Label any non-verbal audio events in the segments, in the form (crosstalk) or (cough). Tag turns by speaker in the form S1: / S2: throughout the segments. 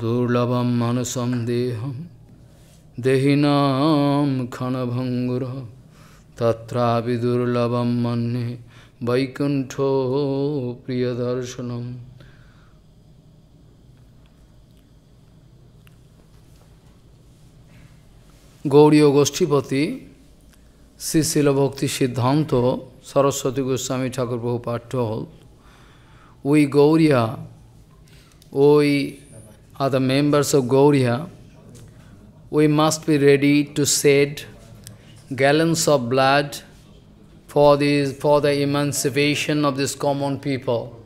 S1: দুর্লভম মানসম দেহম। দেহিনাম ক্ষণভঙ্গুর। তত্রাবি দুর্লভম মনে বৈকুণ্ঠ প্রিয়দর্শনম। গৌরীয় গোষ্ঠীপতি শ্রী শিলভক্তি সিদ্ধান্ত সরস্বতী গোস্বামী ঠাকুর বহু পাঠ্য। হল ওই গৌরিয়া, ওই the members of Gauriya, we must be ready to shed gallons of blood for, this, for the emancipation of this common people.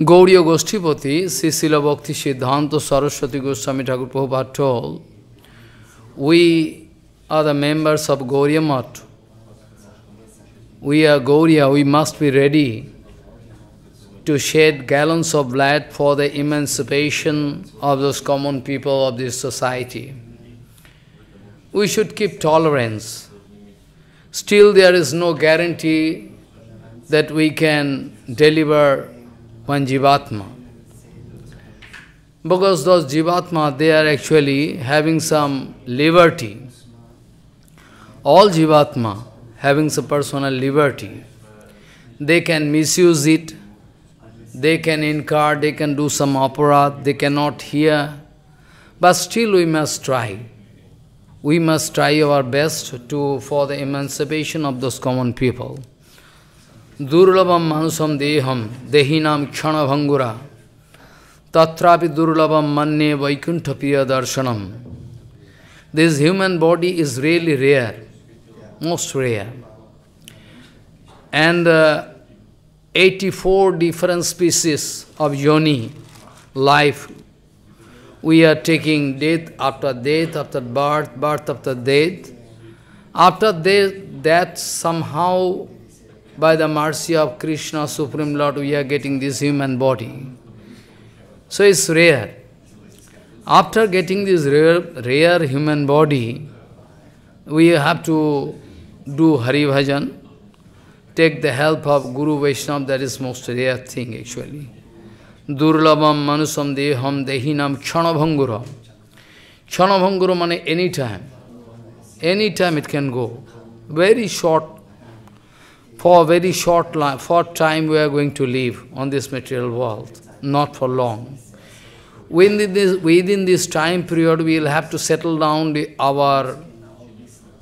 S1: Gauriya Goshtipati, Sisila Bhakti Siddhanta Saraswati Goswami Thakur Prabhupada told, we are the members of Gauriya Math. We are Gauriya, we must be ready to shed gallons of blood for the emancipation of those common people of this society. We should keep tolerance. Still there is no guarantee that we can deliver one Jivatma. Because those Jivatma, they are actually having some liberty. All Jivatma having some personal liberty. They can misuse it, they can incur, they can do some opera, they cannot hear. But still we must try. We must try our best to for the emancipation of those common people. Durlabam manusam deham dehinam kshana bhangura tatrapi durlabam manne vaikunthapiya darshanam. This human body is really rare, most rare. And uh, 84 different species of yoni, life, we are taking death after death, after birth, birth after death. After death, that somehow by the mercy of Krishna, Supreme Lord, we are getting this human body. So it's rare. After getting this rare, rare human body, we have to do Hari Bhajan, take the help of Guru Vaishnava, that is most rare thing actually. Durlabam manusam deham dehinam kshanabhangura. Kshanabhangura means any time. Any time it can go. Very short for very short life, for time we are going to live on this material world, not for long. Within this, within this time period, we will have to settle down the, our,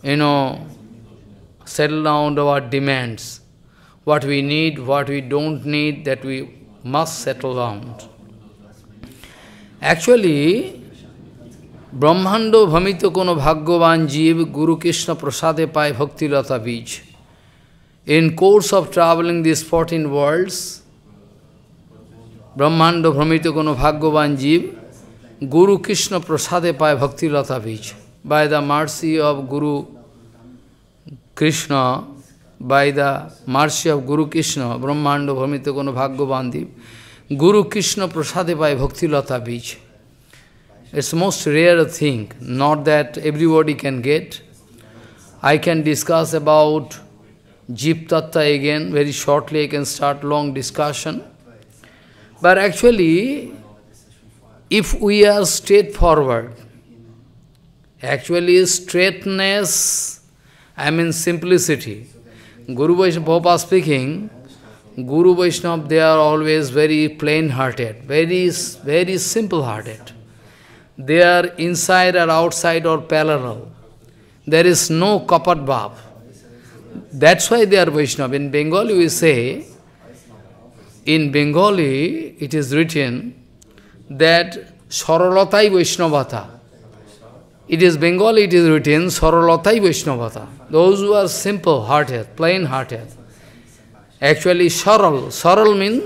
S1: you know, settle down our demands. what we need, what we don't need, that we must settle down. Actually, ব্রহ্মাণ্ড ভমিত কোনো ভাগ্যবান জীব গুরু কৃষ্ণ প্রসাদে পায় ভক্তিলতা বীজ in course of travelling this fourteen worlds ব্রহ্মাণ্ড ভ্রমিত কোনো ভাগ্যবান জীব গুরু কৃষ্ণ প্রসাদে পায় ভক্তিলতা বীজ by the mercy of Guru Krishna by the mercy of Guru Krishna, Brahmanda Brahmita Kono Bhagavan Jeev, Guru Krishna Prasade Pai Bhakti Lata Bij. It's most rare thing, not that everybody can get. I can discuss about Jeep Tattva again, very shortly I can start long discussion. But actually, if we are straightforward, actually straightness, I mean simplicity. Guru Vaishnava speaking, Guru Vaishnava, they are always very plain-hearted, very, very simple-hearted. They are inside or outside or parallel. There is no kapat bhav. That's why they are Vaishnava. In Bengali we say, in Bengali it is written that Saralatai Vaishnavata. It is Bengali, it is written Saralatai Vaishnavata. Those who are simple-hearted, plain-hearted. Actually Saral, Saral means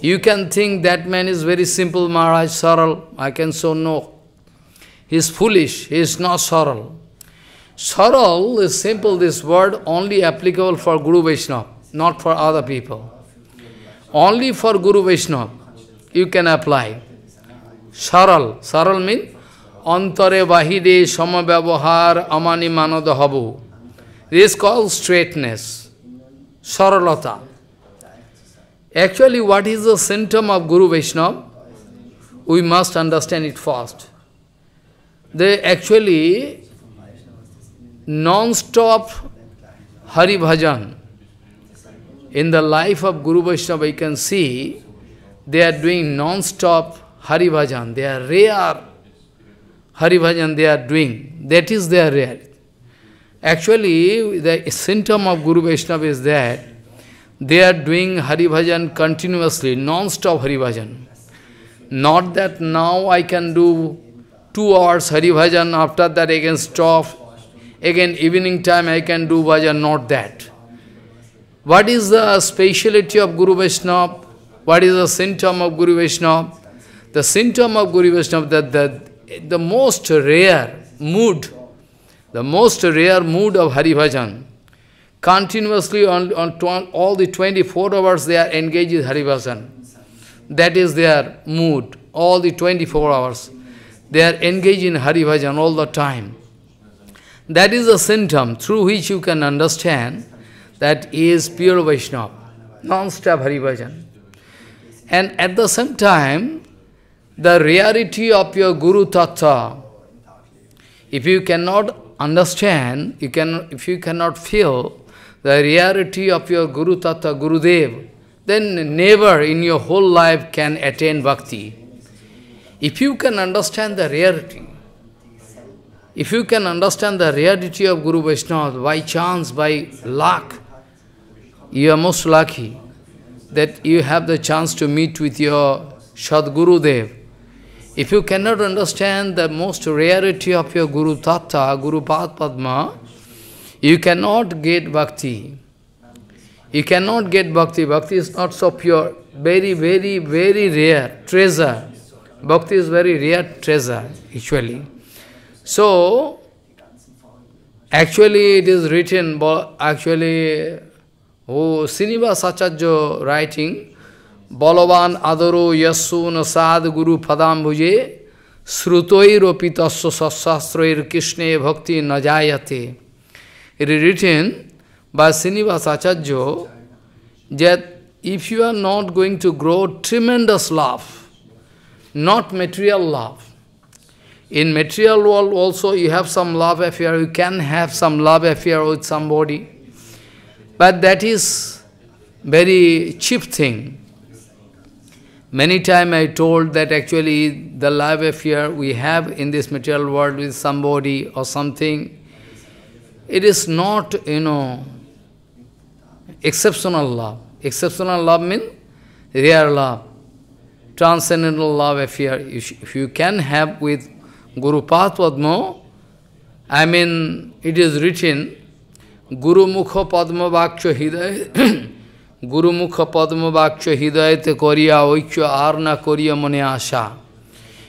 S1: you can think that man is very simple, Maharaj, Saral. I can so no. He is foolish, he is not Saral. Saral is simple, this word only applicable for Guru Vaishnava, not for other people. Only for Guru Vaishnava you can apply. Saral, Saral means Antare Vahide Samabhyavahar Amani Manada Habu. This is called straightness, Saralata. Actually, what is the symptom of Guru Vaishnava? we must understand it first. They actually non-stop Hari Bhajan. In the life of Guru Vaishnava, you can see they are doing non-stop Hari Bhajan. They are rare Hari Bhajan they are doing. That is their rare. Actually, the symptom of Guru Vaishnava is that they are doing Hari Bhajan continuously, non-stop Hari Bhajan. Not that now I can do two hours Hari Bhajan, after that I can stop. Again, evening time I can do bhajan, not that. What is the speciality of Guru Vaishnava? What is the symptom of Guru Vaishnava? The symptom of Guru Vaishnava that the, the most rare mood, the most rare mood of Hari Bhajan, continuously on, on all the 24 hours they are engaged in Hari Bhajan. That is their mood, all the 24 hours. They are engaged in Hari Bhajan all the time. That is a symptom through which you can understand that is pure Vaishnava, non-stop Hari Bhajan. And at the same time, the reality of your Guru Tattva, if you cannot understand, you can, if you cannot feel the reality of your Guru Tattva, Gurudev, then never in your whole life can attain bhakti. If you can understand the reality, if you can understand the reality of Guru Vaishnava, by chance, by luck, you are most lucky that you have the chance to meet with your Sadguru Dev. If you cannot understand the most rarity of your Guru Tattva, Guru Padma, you cannot get bhakti. You cannot get bhakti. Bhakti is not so pure. Very, very, very rare treasure. Bhakti is very rare treasure, actually. So, actually it is written, actually, oh, Srinivas writing, Balavan adaro yasu nasad guru padambuje srutoiropitasya sasastroir krishne bhakti najayate. It is written by Srinivas Acharya that if you are not going to grow tremendous love, not material love, in material world also you have some love affair, you can have some love affair with somebody, but that is very cheap thing. Many times I told that actually the love affair we have in this material world with somebody or something, it is not, you know, exceptional love. Exceptional love means rare love, transcendental love affair. If you can have with Guru Padma, I mean, it is written, Guru Mukha Padma Vaksha Hidaya, (clears throat) Mukha Padma Vaksha Hidayate Koriya Oikya Arna Koriya Mane Asha.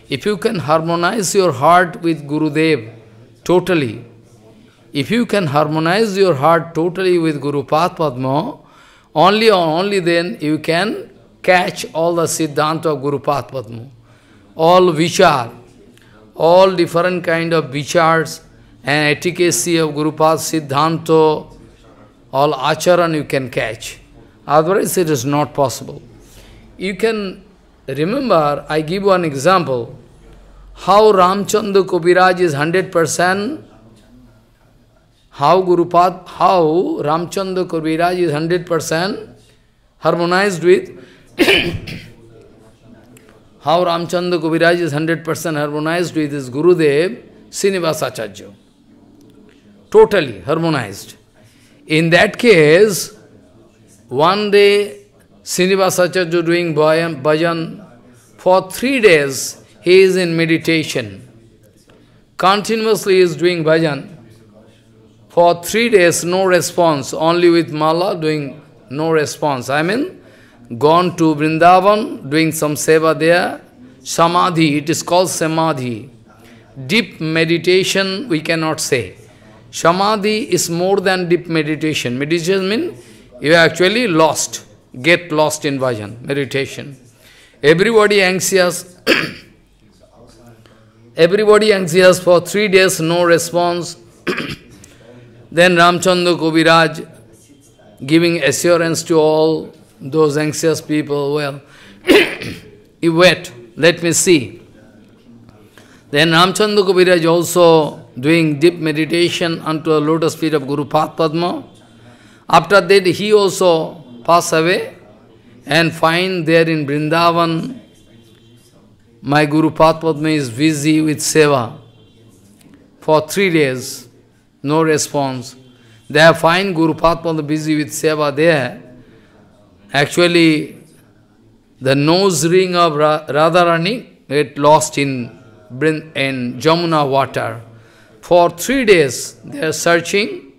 S1: If you can harmonize your heart with Guru Dev totally, if you can harmonize your heart totally with Guru Padma, only only then you can catch all the Siddhanta of Guru Padma, all vichar, all different kind of vichars and efficacy of Guru Pad Siddhanta, all acharan you can catch. Otherwise it is not possible. You can remember, I give one example, how Ramchandra Kabiraj is 100% how Gurupad, how Ramchandra Kaviraj is 100% harmonized with, (coughs) how Ramchandra Kaviraj is 100% harmonized with his Gurudev, Srinivasacharya. Totally harmonized. In that case, one day, Srinivasacharya doing bhajan, for three days, he is in meditation. Continuously is doing bhajan. For three days, no response, only with mala doing no response. I mean, gone to Vrindavan, doing some seva there, samadhi, it is called samadhi. Deep meditation, we cannot say. Samadhi is more than deep meditation. Meditation means you actually lost, get lost in bhajan, meditation. Everybody anxious, (coughs) everybody anxious for three days, no response. (coughs) Then Ramchandra Kaviraj giving assurance to all those anxious people, well, (coughs) he wait. let me see. Then Ramchandra Kaviraj also doing deep meditation unto the lotus feet of Guru Padma. After that, he also passed away and find there in Vrindavan, my Guru Padma is busy with seva. For three days, no response. They have find Guru Padma busy with seva there. Actually, the nose ring of Radharani get lost in, in Jamuna water. For three days they are searching.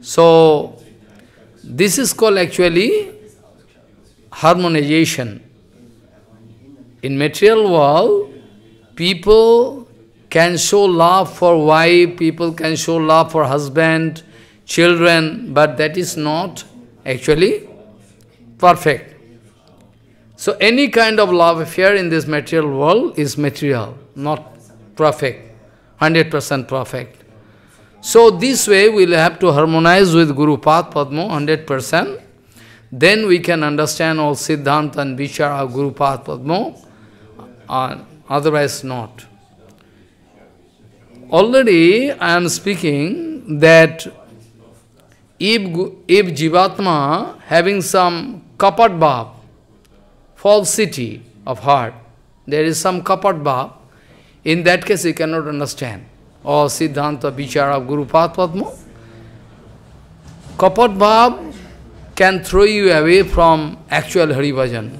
S1: So, this is called actually harmonization. In material world, people can show love for wife, people can show love for husband, children, but that is not actually perfect. So any kind of love affair in this material world is material, not perfect, 100% perfect. So this way we'll have to harmonize with Guru Path Padma 100%. Then we can understand all Siddhanta and Vichara of Guru Path Padma, uh, otherwise not. Already I am speaking that if, if Jivatma having some kapat bhav, falsity of heart, there is some kapat bhav, in that case you cannot understand. Or Siddhanta Vichara Guru Padma. Kapat bhav can throw you away from actual Hari Bhajan.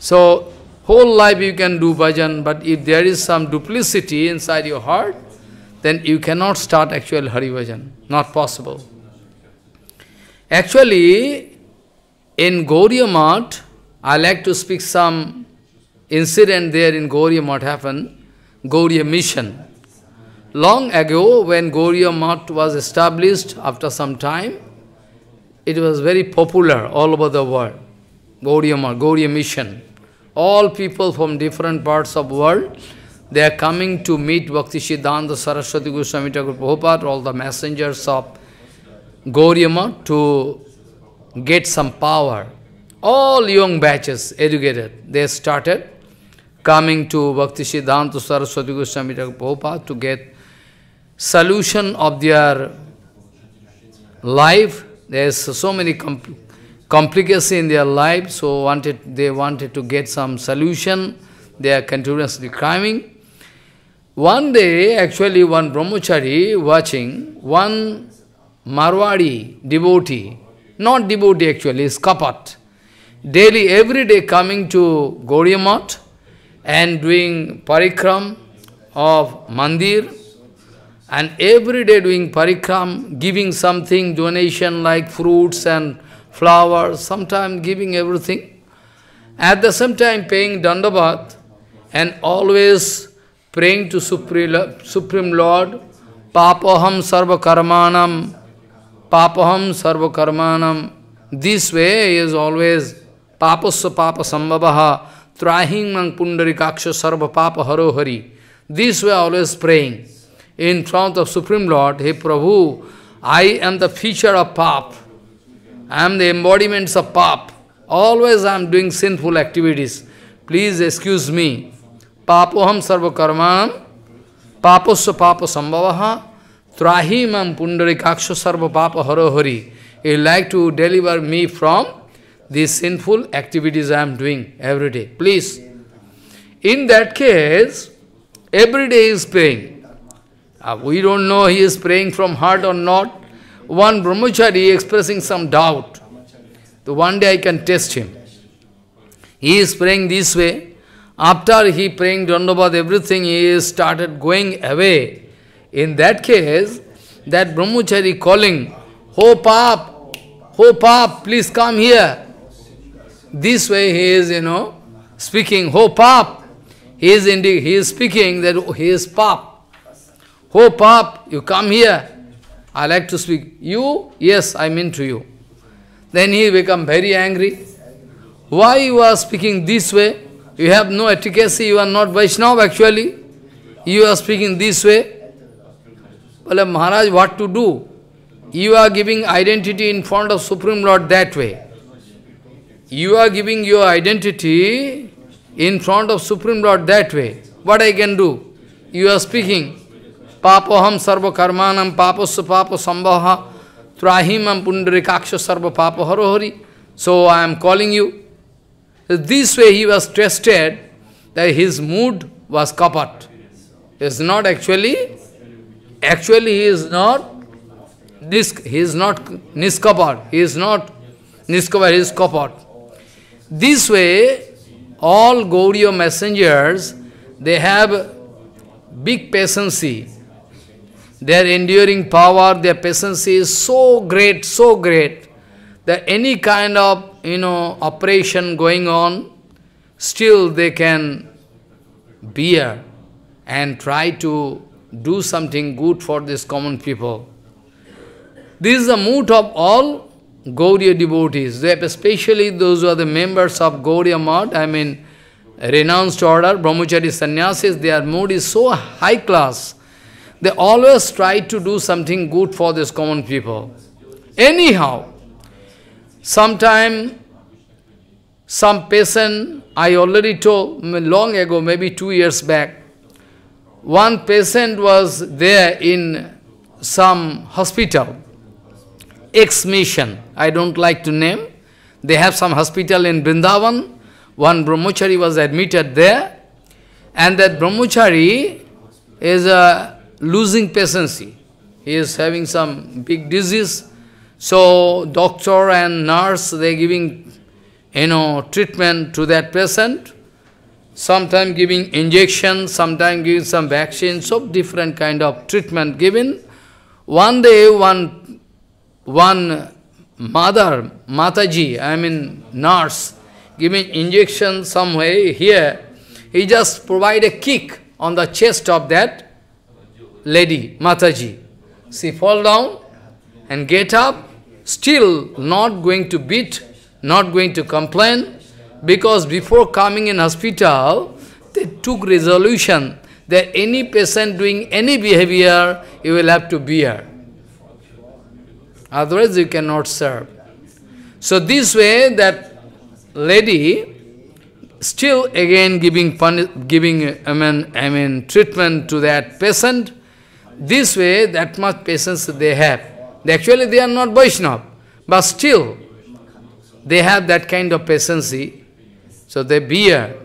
S1: So, whole life you can do bhajan, but if there is some duplicity inside your heart, then you cannot start actual Hari Bhajan. Not possible. Actually, in Gauriya Math, I like to speak some incident there in Gauriya Math happened, Gauriya mission. Long ago, when Gauriya Math was established after some time, it was very popular all over the world. Gauriya Math, Gauriya mission. All people from different parts of world, they are coming to meet Bhakti Siddhanta Saraswati Goswami Thakur Prabhupada, all the messengers of Gauriya Math to get some power all young batches, educated, they started coming to Bhakti Siddhanta Saraswati Goswami Prabhupada to get solution of their life. There's so many compl complications in their life, so wanted they wanted to get some solution. They are continuously climbing. One day, actually, one brahmachari watching, one Marwadi devotee, not devotee actually, is kapat daily, every day coming to Gauriya and doing parikram of mandir and every day doing parikram, giving something, donation like fruits and flowers, sometimes giving everything. At the same time paying dandavat and always praying to Supreme, Lord, Papaham Sarva Karmanam, Papaham Sarva Karmanam. This way is always papasya papa sambhavaha trahing mang pundarikaksha sarva papa haro hari. This way always praying in front of Supreme Lord, Hey Prabhu, I am the feature of pap. I am the embodiments of pap. Always I am doing sinful activities. Please excuse me. Papoham sarva karmanam, papasya papa sambhavaha, trahimam pundarikaksha sarva papa haro hari. You like to deliver me from these sinful activities I am doing every day. Please. In that case, every day is praying. Uh, we don't know he is praying from heart or not. One brahmachari expressing some doubt. So one day I can test him. He is praying this way. After he praying Dandavad, everything he is started going away. In that case, that brahmachari calling, Ho Pap, Ho Pap, please come here. This way he is, you know, speaking, Ho Pap. He is indeed, he is speaking that he is Pap. Ho Pap, you come here. I like to speak. You? Yes, I mean to you. Then he become very angry. Why you are speaking this way? You have no efficacy, you are not Vaishnava actually. You are speaking this way. Well, Maharaj, what to do? You are giving identity in front of Supreme Lord that way. You are giving your identity in front of Supreme Lord that way. What I can do? You are speaking. Papoham karmanam papasya papa sambhaha trahimam pundarikaksha sarva papa harohari. So I am calling you. This way he was tested that his mood was kapat. Is not actually, actually he is not, he is not niskapat. He is not niskapat, he is kapat. This way, all Gauriya messengers, they have big patience. Their enduring power, their patience is so great, so great, that any kind of, you know, operation going on, still they can bear and try to do something good for this common people. This is the mood of all Gauriya devotees, especially those who are the members of Gauriya Math, I mean, renounced order, brahmachari sannyasis, their mood is so high class. They always try to do something good for this common people. Anyhow, sometime some patient, I already told long ago, maybe two years back, one patient was there in some hospital, ex-mission, I don't like to name. They have some hospital in Vrindavan. One brahmachari was admitted there, and that brahmachari is uh, losing patience. He is having some big disease. So doctor and nurse, they giving, you know, treatment to that patient. Sometimes giving injection, sometimes giving some vaccines, so different kind of treatment given. One day, one, one mother, Mataji, I mean nurse, giving injection some way here, he just provide a kick on the chest of that lady, Mataji. She fall down and get up, still not going to beat, not going to complain, because before coming in hospital, they took resolution that any patient doing any behavior, you will have to bear. Otherwise you cannot serve. So this way that lady still again giving giving I mean, I mean treatment to that patient. This way that much patience they have. Actually they are not Vaishnava, but still they have that kind of patience. So they bear.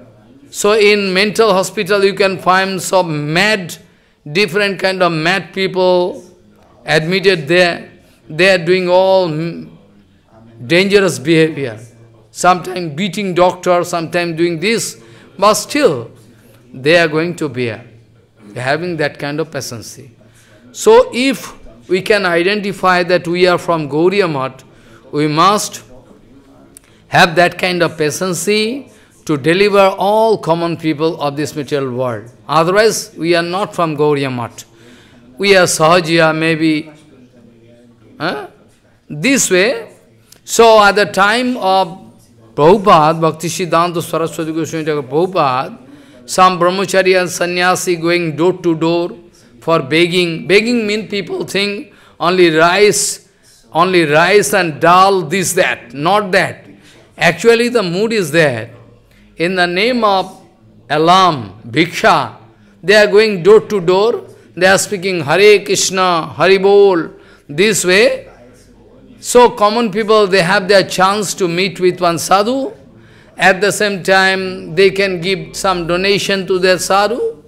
S1: So in mental hospital you can find some mad, different kind of mad people admitted there. They are doing all dangerous behavior. Sometimes beating doctor, sometimes doing this, but still they are going to bear. They are having that kind of patience. So if we can identify that we are from Gauriya we must have that kind of patience to deliver all common people of this material world. Otherwise, we are not from Gauriya. We are Sahajiya, maybe Huh? This way, so at the time of Prabhupada, Bhakti Siddhanta Saraswati Goswami Prabhupada, some brahmachari and sannyasi going door to door for begging. Begging means people think only rice, only rice and dal, this, that. Not that. Actually the mood is there. In the name of alarm, bhiksha, they are going door to door, they are speaking Hare Krishna, Hari Bol, this way, so common people, they have their chance to meet with one sadhu. At the same time, they can give some donation to their sadhu.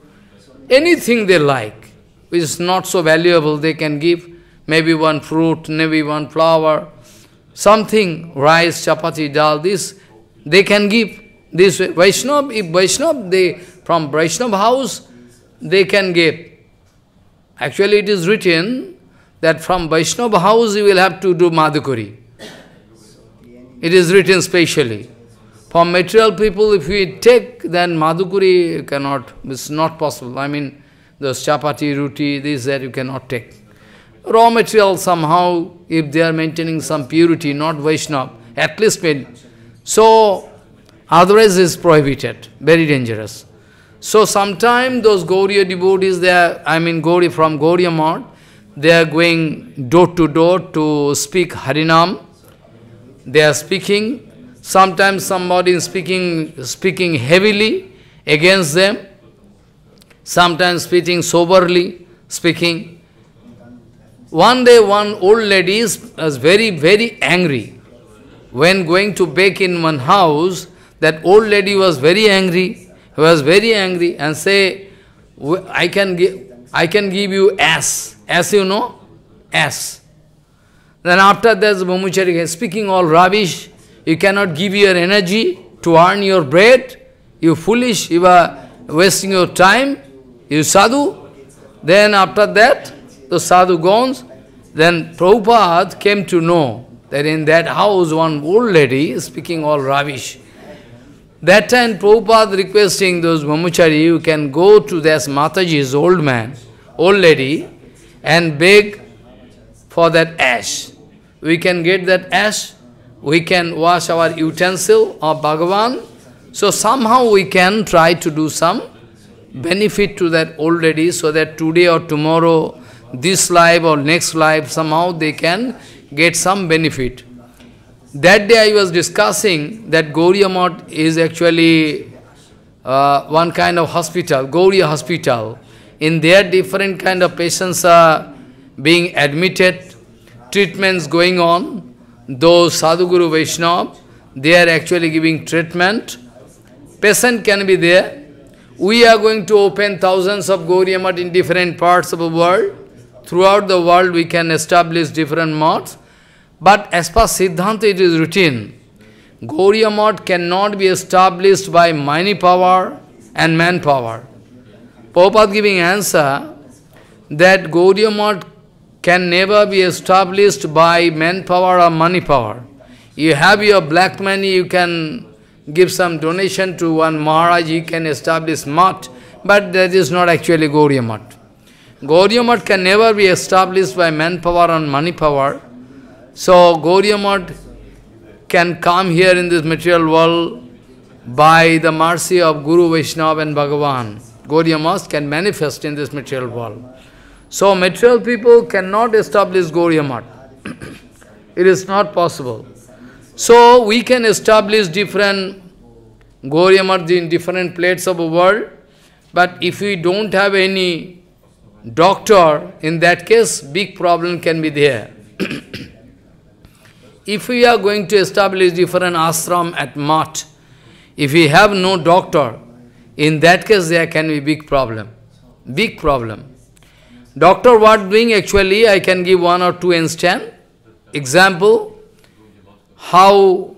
S1: Anything they like, which is not so valuable, they can give. Maybe one fruit, maybe one flower, something, rice, chapati, dal, this, they can give. This way. Vaishnava, if Vaishnava, they, from Vaishnava house, they can give. Actually, it is written, that from Vaishnava house you will have to do Madhukari. It is written specially. For material people, if we take, then Madhukari cannot, it's not possible. I mean, the chapati, ruti, this, that you cannot take. Raw material somehow, if they are maintaining some purity, not Vaishnava, at least made. So, otherwise is prohibited, very dangerous. So sometime those Gauriya devotees, they are, I mean Gauri from Gauriya Math, they are going door to door to speak Harinam. They are speaking. Sometimes somebody is speaking, speaking heavily against them. Sometimes speaking soberly, speaking. One day one old lady was very, very angry. When going to bake in one house, that old lady was very angry, was very angry and say, I can give, I can give you ass. Ass you know? Ass. Then after that, Brahmachari speaking all rubbish. You cannot give your energy to earn your bread. You foolish, you are wasting your time. You sadhu. Then after that, the sadhu goes. Then Prabhupada came to know that in that house one old lady is speaking all rubbish. That time Prabhupada requesting those brahmachari, you can go to this Mataji's old man, old lady, and beg for that ash. We can get that ash, we can wash our utensil of Bhagavan. So somehow we can try to do some benefit to that old lady so that today or tomorrow, this life or next life, somehow they can get some benefit. That day I was discussing that Gauriya is actually uh, one kind of hospital, Gauriya hospital. In there different kind of patients are being admitted, treatments going on. Those Sadhguru Vaishnava, they are actually giving treatment. Patient can be there. We are going to open thousands of Gauriya in different parts of the world. Throughout the world we can establish different maths. But as per Siddhanta it is written, Gauriya cannot be established by money power and manpower. Prabhupada giving answer that Gauriya can never be established by manpower or money power. You have your black money, you can give some donation to one Maharaj, he can establish Math, but that is not actually Gauriya Math. Gauriya Math can never be established by manpower and money power. So Gauriya Math can come here in this material world by the mercy of Guru, Vaishnava and Bhagavan. Gauriya Math can manifest in this material world. So material people cannot establish Gauriya Math. (coughs) it is not possible. So we can establish different Gauriya in different places of the world, but if we don't have any doctor, in that case, big problem can be there. (clears throat) If we are going to establish different ashram at Math, if we have no doctor, in that case there can be big problem. Big problem. Doctor what doing actually, I can give one or two instance. Example, how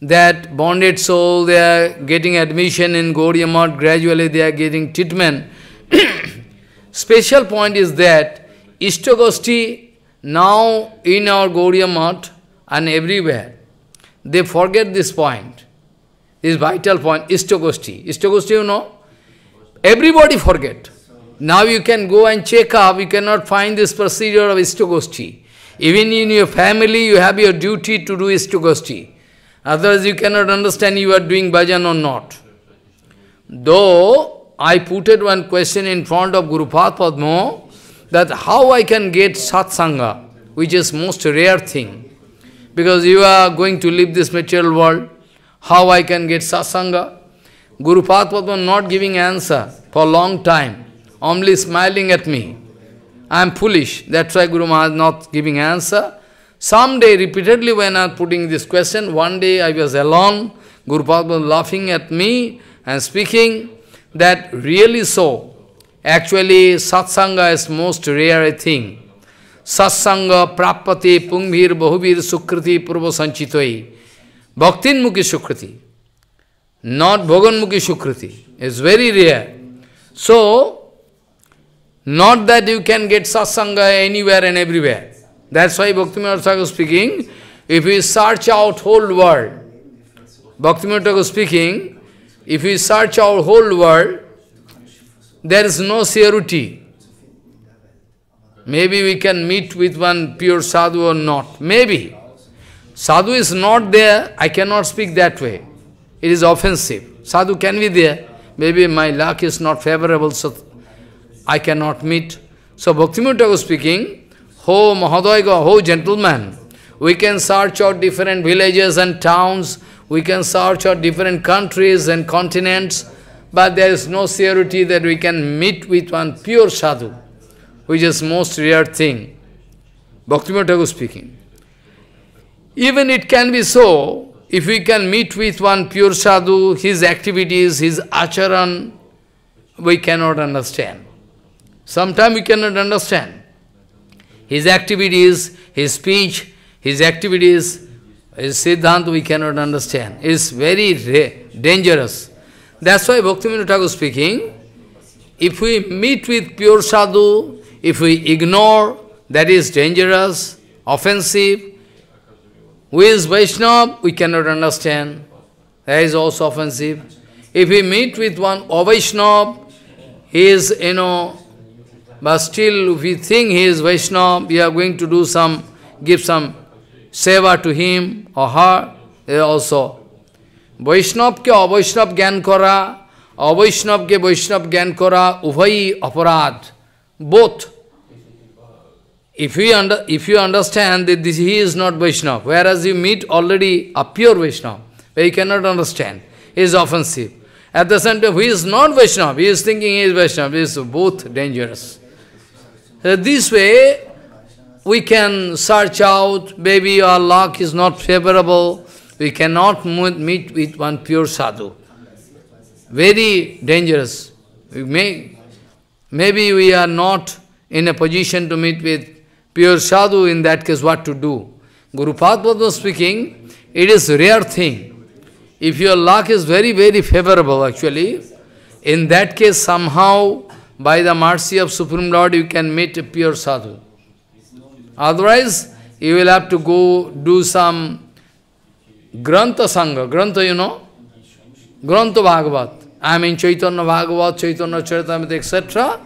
S1: that bonded soul, they are getting admission in Gauriya gradually they are getting treatment. (coughs) Special point is that Ishtagosti now, in our Gauriya and everywhere, they forget this point, this vital point, Ishtagosti. Ishtagosti, you know, everybody forget. Now you can go and check up, you cannot find this procedure of Ishtagosti. Even in your family, you have your duty to do Ishtagosti. Otherwise, you cannot understand you are doing bhajan or not. Though I put it one question in front of Guru Padma, that how I can get satsanga, which is most rare thing. Because you are going to leave this material world, how I can get satsanga? Guru Padma not giving answer for long time, only smiling at me. I am foolish, that's why Guru Maharaj not giving answer. Someday, repeatedly when I am putting this question, one day I was alone, Guru Padma laughing at me and speaking that really so, Actually, satsanga is most rare thing. Satsanga prapati pungbhir bahubir sukriti purva sanchitoi. Bhaktin mukhi sukriti. Not bhogan mukhi sukriti. It's very rare. So, not that you can get satsanga anywhere and everywhere. That's why Bhaktivinoda Thakur speaking, if we search out whole world, Bhaktivinoda Thakur speaking, if we search our whole world, there is no surety. Maybe we can meet with one pure sadhu or not. Maybe. Sadhu is not there, I cannot speak that way. It is offensive. Sadhu can be there. Maybe my luck is not favorable, so I cannot meet. So Bhaktivinoda was speaking, Ho Mahadaiga, ho gentleman, We can search out different villages and towns, we can search out different countries and continents, but there is no surety that we can meet with one pure sadhu, which is most rare thing. Bhaktivinoda was speaking. Even it can be so, if we can meet with one pure sadhu, his activities, his acharan, we cannot understand. Sometimes we cannot understand. His activities, his speech, his activities, his siddhant we cannot understand. It's very dangerous. That's why Bhaktivinoda Thakur speaking, if we meet with pure sadhu, if we ignore, that is dangerous, offensive. Who is Vaishnava, we cannot understand. That is also offensive. If we meet with one Avaishnava, he is, you know, but still if we think he is Vaishnava, we are going to do some, give some seva to him or her, also. বৈষ্ণবকে অবৈষ্ণব জ্ঞান করা অবৈষ্ণবকে বৈষ্ণব জ্ঞান করা উভয়ই অপরাধ both if you under if you understand that this he is not Vaishnava, whereas you meet already a pure Vaishnava, where you cannot understand, he is offensive. At the same time, he is not Vaishnava, he is thinking he is Vaishnava, he is both dangerous. So this way, we can search out, maybe our luck is not favorable, we cannot meet with one pure sadhu. Very dangerous. We may, maybe we are not in a position to meet with pure sadhu, in that case what to do? Guru Padma was speaking, it is a rare thing. If your luck is very, very favorable actually, in that case somehow, by the mercy of Supreme Lord, you can meet a pure sadhu. Otherwise, you will have to go do some Grantha Sangha, Grantha you know, Grantha Bhagavat. I mean Chaitanya Bhagavat, Chaitanya Charitamrita, etc.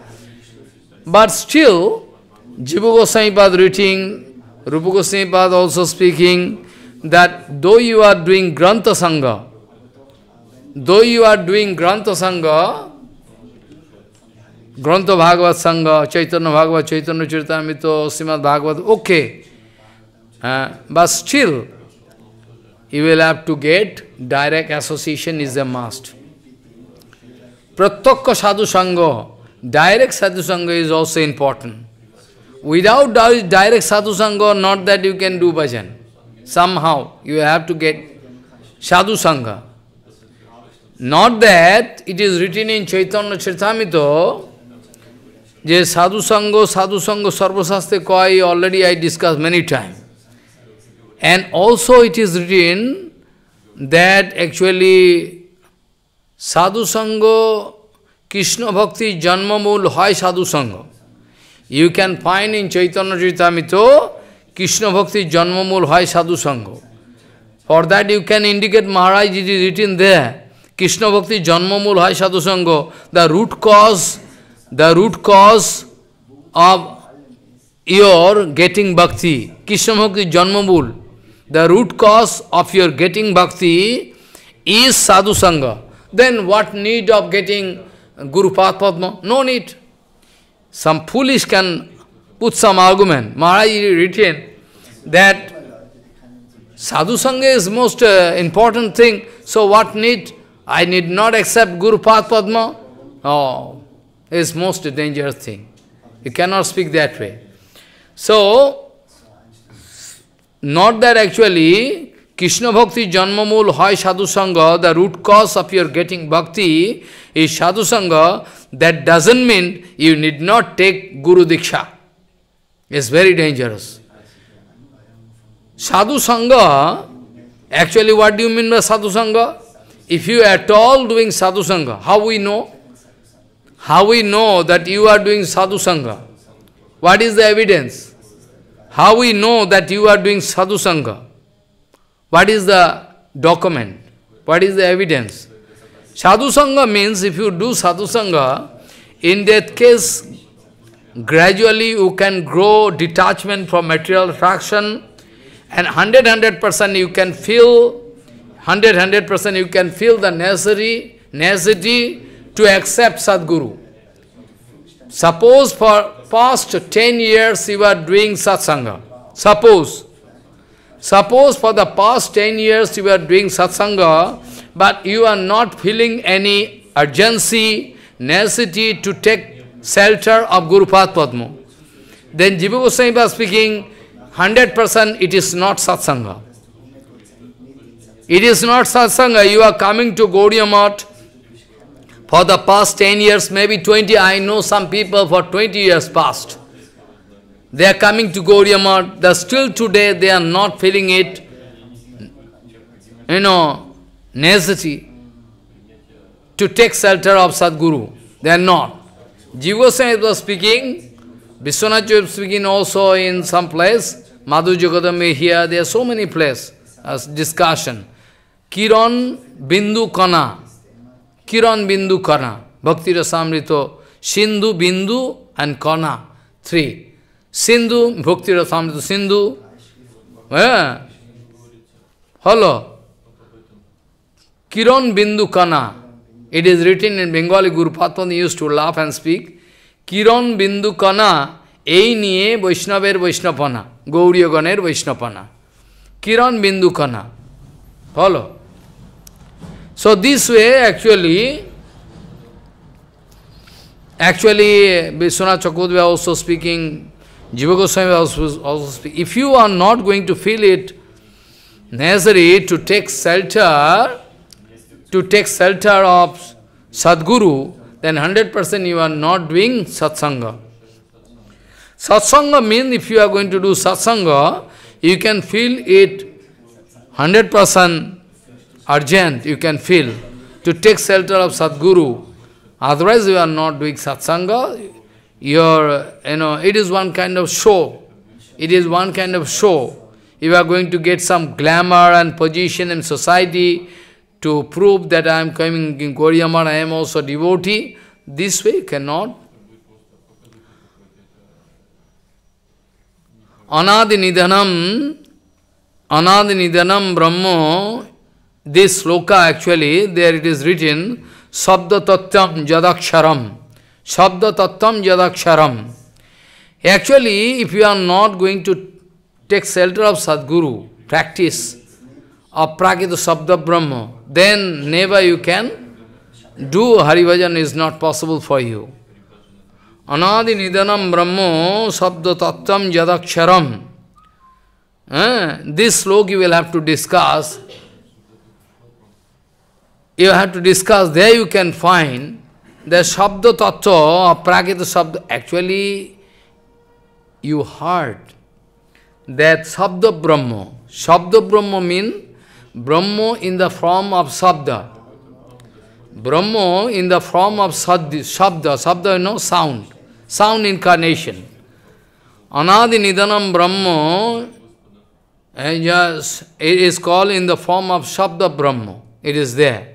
S1: But still, Jiva Goswami reading, Rupa Goswami also speaking, that though you are doing Grantha Sangha, though you are doing Grantha Sangha, Grantha Bhagavat Sangha, Chaitanya Bhagavat, Chaitanya Charitamrita, Srimad Bhagavat, okay. Uh, but still, you will have to get direct association is a must. Pratyakka sadhu sangha, direct sadhu sangha is also important. Without direct sadhu sangha, not that you can do bhajan. Somehow you have to get sadhu sangha. Not that it is written in Chaitanya Charitamrita, যে সাধুসঙ্গ সাধুসঙ্গ সর্বশাস্ত্রে কয় already I discuss many time and also it is written that actually সাধুসঙ্গ কৃষ্ণভক্তি জন্মমূল হয় সাধুসঙ্গ you can fine in Chaitanya Charitamrita কৃষ্ণভক্তি জন্মমূল হয় সাধুসঙ্গ for that you can indicate Maharaj it is written they কৃষ্ণভক্তি জন্মমূল হয় সাধুসঙ্গ the root cause the root cause of your getting bhakti, Krishna bhakti janmamul, the root cause of your getting bhakti is sadhu sangha, then what need of getting Guru Padma? No need. Some foolish can put some argument. Maharaj written that sadhu sangha is most uh, important thing, so what need? I need not accept Guru Padma? Oh, it's most dangerous thing. You cannot speak that way. So, not that actually Krishna Bhakti Janmamul Hoy Sadhu Sangha, the root cause of your getting bhakti is Sadhu Sangha, that doesn't mean you need not take Guru Diksha. It's very dangerous. Sadhu Sangha, actually what do you mean by Sadhu Sangha? If you at all doing Sadhu Sangha, how we know? How we know that you are doing Sadhu Sangha? What is the evidence? How we know that you are doing sadhu sangha? What is the document? What is the evidence? Sadhu sangha means if you do sadhu sangha, in that case, gradually you can grow detachment from material attraction and 100-100% you can feel, 100-100% you can feel the necessary, necessity to accept Sadguru. Suppose for past 10 years you are doing satsanga. Suppose. Suppose for the past 10 years you are doing satsanga, but you are not feeling any urgency, necessity to take shelter of Guru Padma. Then Jiva Goswami was speaking, 100% it is not satsanga. It is not satsanga. You are coming to Gaudiya Math for the past 10 years, maybe 20. I know some people for 20 years past. They are coming to Gaudiya Math. Still today they are not feeling it, you know, necessity to take shelter of Sadguru. They are not. Jiva Goswami was speaking, Vishwanath was speaking also in some place, Madhu Jagadame here, there are so many places as uh, discussion. Kiran Bindu Kana. Kiran Bindu Kana. Bhakti Rasamrito. Sindhu, Bindu and Kana. Three. Sindhu, Bhakti Rasamrito. Sindhu. Yeah. Hello. Kiran Bindu Kana. It is written in Bengali, Guru Patpandi used to laugh and speak. Kiran Bindu Kana, এই নিয়ে বৈষ্ণবের বৈষ্ণবনা গৌরীয়গণের বৈষ্ণবনা কিরণ বিন্দু কণা follow so this way actually actually Vishwanath Chakodhya also speaking Jiva Goswami also, also speak if you are not going to feel it necessary to take shelter to take shelter of Sadguru, then 100% you are not doing satsanga. Satsanga means if you are going to do satsanga, you can feel it 100% urgent, you can feel to take shelter of Sadguru. Otherwise you are not doing satsanga, your, you know, it is one kind of show. It is one kind of show. You are going to get some glamour and position in society, to prove that I am coming in Gauriya Math, I am also devotee. This way cannot. Anadi Nidhanam, Anadi Nidhanam Brahmo, this sloka actually, there it is written, Sabda Tattam Jadaksharam. Sabda Tattam Jadaksharam. Actually, if you are not going to take shelter of Sadguru, practice of Prakita Sabda Brahma, then never you can do Haribhajan is not possible for you. Anadi Nidanam Brahmo Sabda Tattam Jadaksharam. Eh? This slok you will have to discuss. You have to discuss, there you can find the Sabda Tattva Prakita Sabda. Actually, you heard that Sabda Brahma. Sabda Brahma means Brahma in the form of Sabda. Brahma in the form of Sabda, Sabda, you know, sound. Sound incarnation. Anadi Nidanam Brahma, eh, and just, it is called in the form of Sabda Brahma. It is there.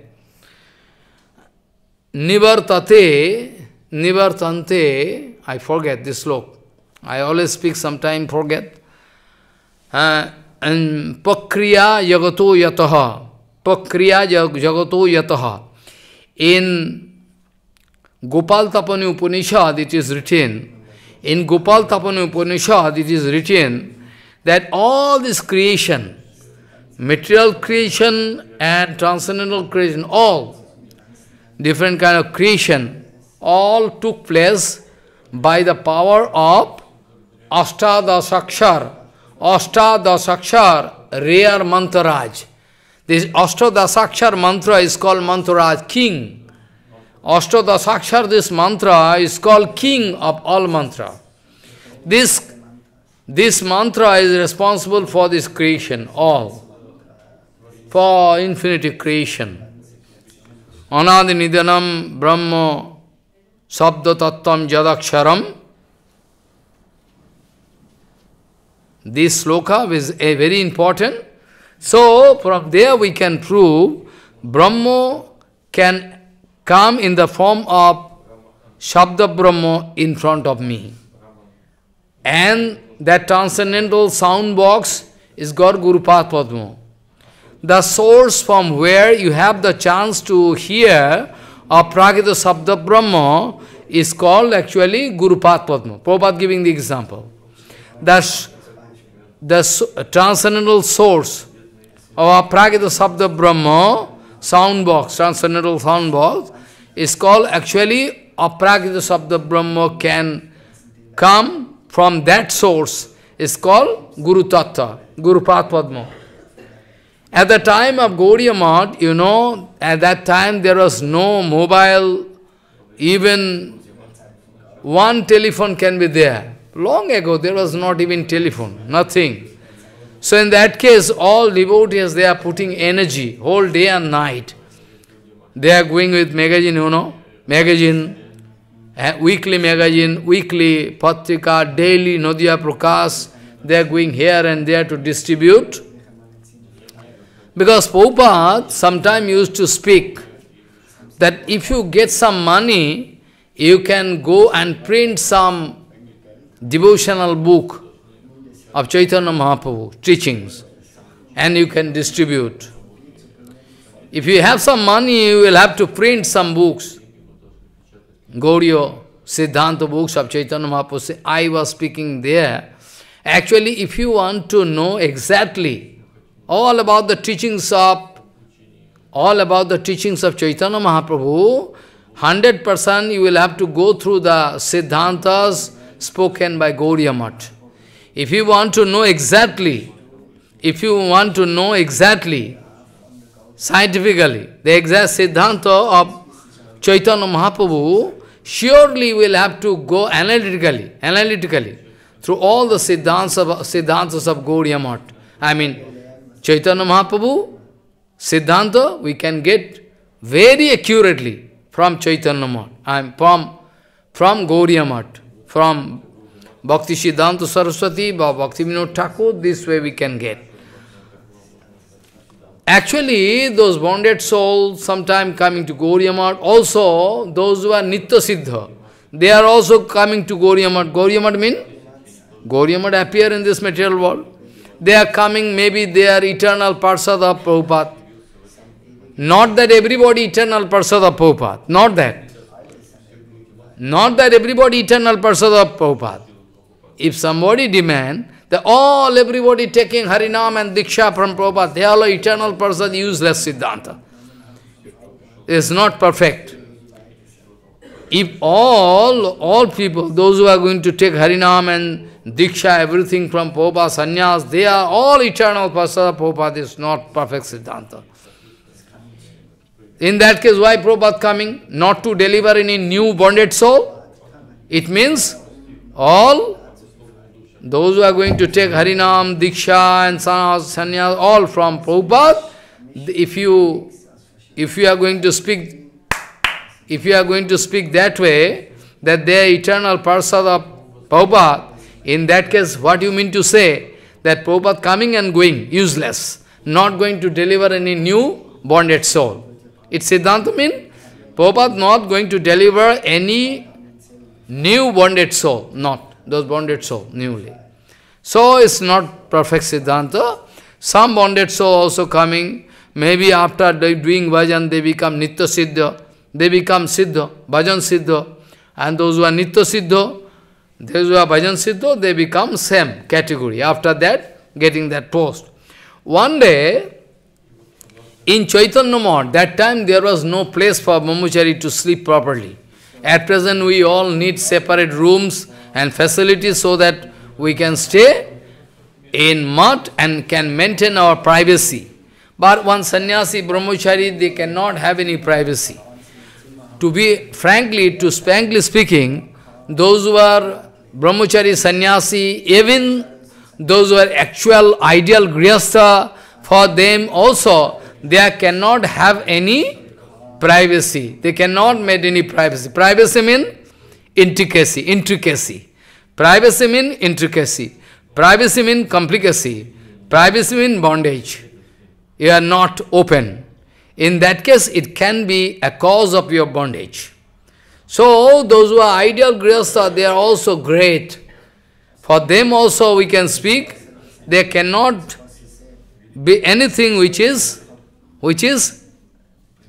S1: Nivartate, Nivartante, I forget this slok. I always speak, sometimes forget. Uh, and pakriya jagato yataha. Pakriya jagato yataha. In Gopal Tapani Upanishad it is written, in Gopal Tapani Upanishad it is written that all this creation, material creation and transcendental creation, all different kind of creation, all took place by the power of Ashtadasakshar, Ashtadasakshar, rare mantraj. This Ashtadasakshar mantra is called mantraj, king. Ashtadasakshar, this mantra is called king of all mantra. This, this mantra is responsible for this creation, all. For infinity creation. Anadi Nidanam Brahma Sabda Tattvam Jadaksharam This sloka is a very important. So, from there we can prove Brahma can come in the form of Shabda Brahma in front of me. And that transcendental sound box is God Guru Padma. The source from where you have the chance to hear a Prakita Sabda Brahma is called actually Guru Padma. Prabhupada giving the example. The the transcendental source of Prakita Sabda Brahma, sound box, transcendental sound box, is called actually Aprakita Sabda Brahma can come from that source, is called Guru Tattva, Guru Padma. At the time of Gaudiya Math, you know, at that time there was no mobile, even one telephone can be there. Long ago there was not even telephone, nothing. So in that case, all devotees, they are putting energy whole day and night. They are going with magazine, you know, magazine, eh, weekly magazine, weekly patrika, daily Nadia Prakash. They are going here and there to distribute. Because Prabhupada sometimes used to speak that if you get some money, you can go and print some devotional book of Chaitanya Mahaprabhu, teachings, and you can distribute. If you have some money, you will have to print some books. Gauriya, Siddhanta books of Chaitanya Mahaprabhu. I was speaking there. Actually, if you want to know exactly all about the teachings of all about the teachings of Chaitanya Mahaprabhu, 100% you will have to go through the Siddhantas spoken by Gauriya Math. If you want to know exactly, if you want to know exactly, scientifically, the exact Siddhanta of Chaitanya Mahaprabhu, surely will have to go analytically, analytically, through all the Siddhantas of, Siddhantas of Gauriya. I mean, Chaitanya Mahaprabhu, Siddhanta, we can get very accurately from Chaitanya Mahaprabhu. I am from, from Gauriya from Bhakti Siddhanta Saraswati, Bhakti Vinod Thakur, this way we can get. Actually, those bonded souls, sometime coming to Gauriya Math, also those who are Nitya Siddha, they are also coming to. Gauriya Math mean? Gauriya Math appear in this material world. They are coming, maybe they are eternal parsad of Prabhupada. Not that everybody eternal parsad of Prabhupada, not that. Not that everybody eternal parsad of Prabhupada. If somebody demand that all, everybody taking Harinam and Diksha from Prabhupada, they are eternal person, useless Siddhanta. It is not perfect. If all, all people, those who are going to take Harinam and Diksha, everything from Prabhupada, Sannyas, they are all eternal person, Prabhupada is not perfect Siddhanta. In that case, why Prabhupada coming? Not to deliver any new bonded soul? It means all those who are going to take Harinam, Diksha and Sanyas, all from Prabhupada, if you, if you are going to speak, if you are going to speak that way, that they are eternal parsad of Prabhupada, in that case, what you mean to say? That Prabhupada coming and going, useless, not going to deliver any new bonded soul. It's Siddhanta mean? Prabhupada not going to deliver any new bonded soul, not those bonded soul newly. So it's not perfect Siddhanta. Some bonded soul also coming, maybe after doing bhajan they become Nitya Siddha, they become Siddha, bhajan Siddha. And those who are Nitya Siddha, those who are bhajan Siddha, they become same category. After that, getting that post. One day, in Chaitanya Math, that time there was no place for Brahmachari to sleep properly. At present, we all need separate rooms and facilities so that we can stay in mud and can maintain our privacy. But one sannyasi, brahmachari, they cannot have any privacy. To be, frankly, to frankly speaking, those who are brahmachari, sannyasi, even those who are actual ideal grihastha, for them also, they cannot have any privacy. They cannot make any privacy. Privacy means intricacy, intricacy. Privacy means intricacy. Privacy means complicacy. Privacy means bondage. You are not open. In that case, it can be a cause of your bondage. So, those who are ideal grihastha, they are also great. For them also we can speak. they cannot be anything which is, which is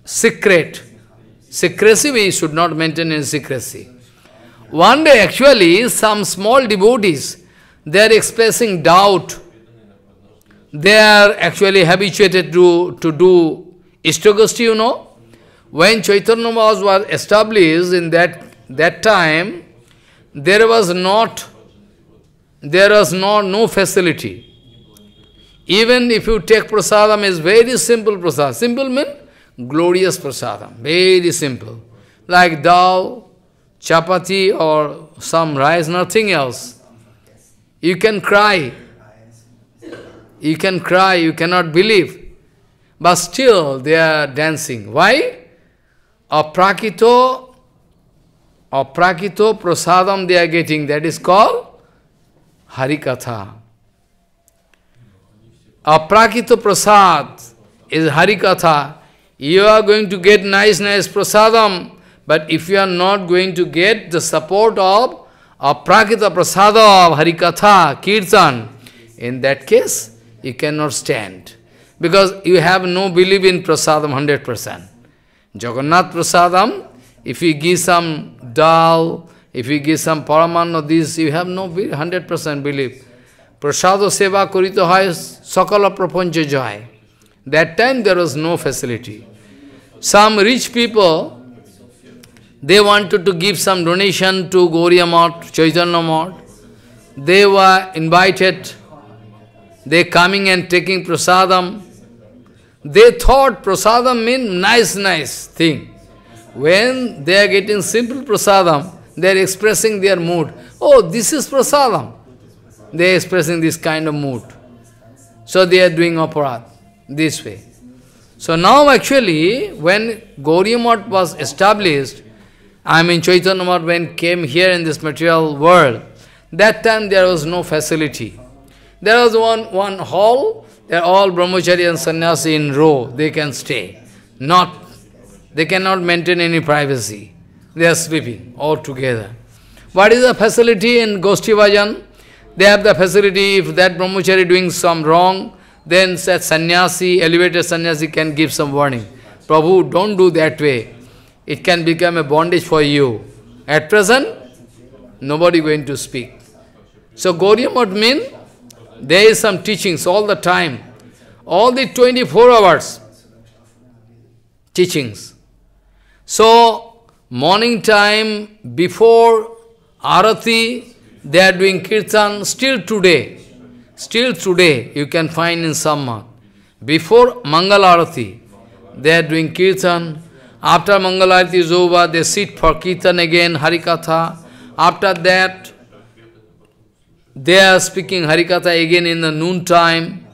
S1: secret. Secrecy we should not maintain in secrecy. One day actually some small devotees, they are expressing doubt they are actually habituated to, to do Ishtagosti, you know. When Chaitanya was, was established in that, that time, there was not, there was not, no facility. Even if you take prasadam, it's very simple prasadam. Simple means glorious prasadam, very simple. Like dal, chapati or some rice, nothing else. You can cry. You can cry, you cannot believe. But still they are dancing. Why? Aprakito, aprakito prasadam they are getting. That is called Harikatha. Aprakito prasad is Harikatha. You are going to get nice, nice prasadam, but if you are not going to get the support of aprakita prasada of Harikatha, Kirtan, in that case, you cannot stand. Because you have no belief in prasadam 100%. Jagannath prasadam, if you give some dal, if you give some paraman this, you have no 100% belief. Prasada seva korito hai sakala prapancha jai. That time there was no facility. Some rich people, they wanted to give some donation to Gauriya Math, Chaitanya Math. They were invited they coming and taking prasadam. They thought prasadam means nice, nice thing. When they are getting simple prasadam, they are expressing their mood. Oh, this is prasadam. They are expressing this kind of mood. So they are doing aparad this way. So now actually, when Gauriya was established, I mean Chaitanya Math when came here in this material world, that time there was no facility. There was one, one hall, they're all brahmachari and sannyasi in row, they can stay. Not, they cannot maintain any privacy. They are sleeping all together. What is the facility in Goshti Bhajan? They have the facility, if that brahmachari doing some wrong, then that sannyasi, elevated sannyasi can give some warning. Prabhu, don't do that way. It can become a bondage for you. At present, nobody going to speak. So Gauriya Math means there is some teachings all the time. All the 24 hours teachings. So, morning time, before Arati, they are doing Kirtan still today. Still today, you can find in Samma. Before Mangal Arati, they are doing Kirtan. After Mangal Arati is over, they sit for Kirtan again, Harikatha. After that, they are speaking Harikatha again in the noon time.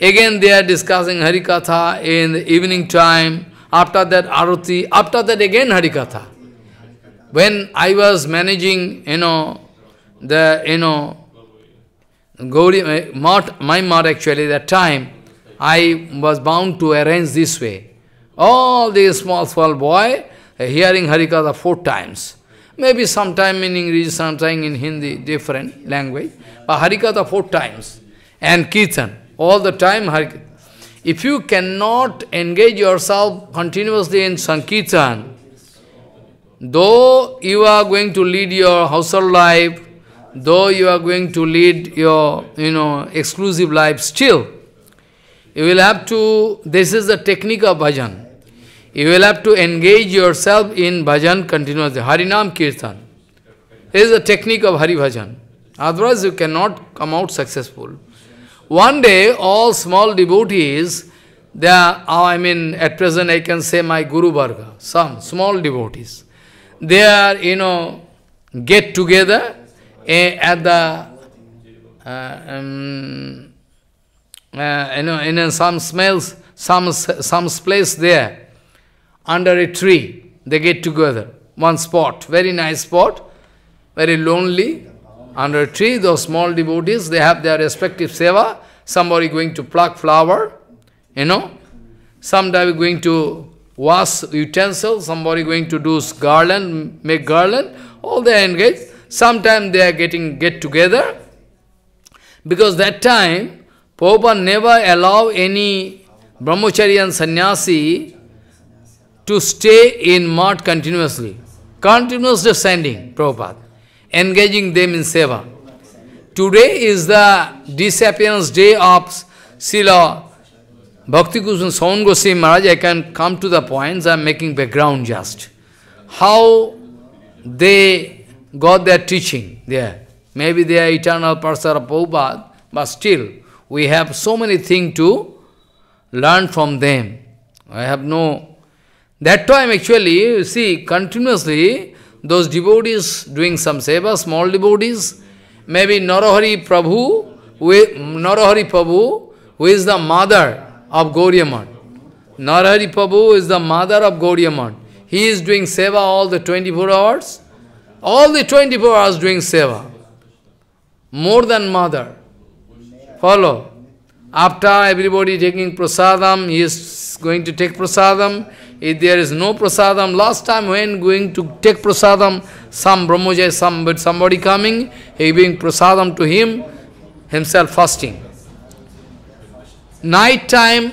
S1: Again they are discussing Harikatha in the evening time. After that Aruti. After that again Harikatha. When I was managing, you know, the, you know, Gauri, my mat actually, that time, I was bound to arrange this way. All these small, small boy hearing Harikatha four times. Maybe sometime in English, sometime in Hindi, different language. But Harikatha four times. And Kirtan, all the time Harikatha. If you cannot engage yourself continuously in Sankirtan, though you are going to lead your household life, though you are going to lead your, you know, exclusive life, still, you will have to, this is the technique of bhajan. You will have to engage yourself in bhajan continuously, Harinam Kirtan. Is the technique of Hari Bhajan. Otherwise you cannot come out successful. One day, all small devotees, they are, oh, I mean, at present I can say my Guru Varga, some small devotees. They are, you know, get together eh, at the, uh, um, uh, you know, in some smells, some, some place there under a tree. They get together, one spot, very nice spot, very lonely, under a tree, those small devotees, they have their respective seva, somebody going to pluck flower, you know, somebody going to wash utensils, somebody going to do garland, make garland, all they are engaged. Sometimes they are getting get together, because that time, Prabhupada never allow any brahmachari and sannyasi to stay in mud continuously. Continuously sending Prabhupada, engaging them in seva. Today is the disappearance day of Srila Bhakti Kusum Sramon Goswami Maharaj, I can come to the points, I am making background just. How they got their teaching there. Maybe they are eternal person of Prabhupada, but still, we have so many things to learn from them. I have no... That time actually, you see, continuously, those devotees doing some seva, small devotees, maybe Narahari Prabhu, Narahari Prabhu, who is the mother of Gauriya Math. Narahari Prabhu is the mother of Gauriya Math. He is doing seva all the 24 hours. All the 24 hours doing seva. More than mother. Follow. After everybody taking prasadam, he is going to take prasadam. If there is no prasadam, last time when going to take prasadam, some brahmajay, some, somebody coming, he giving prasadam to him, himself fasting. Night time,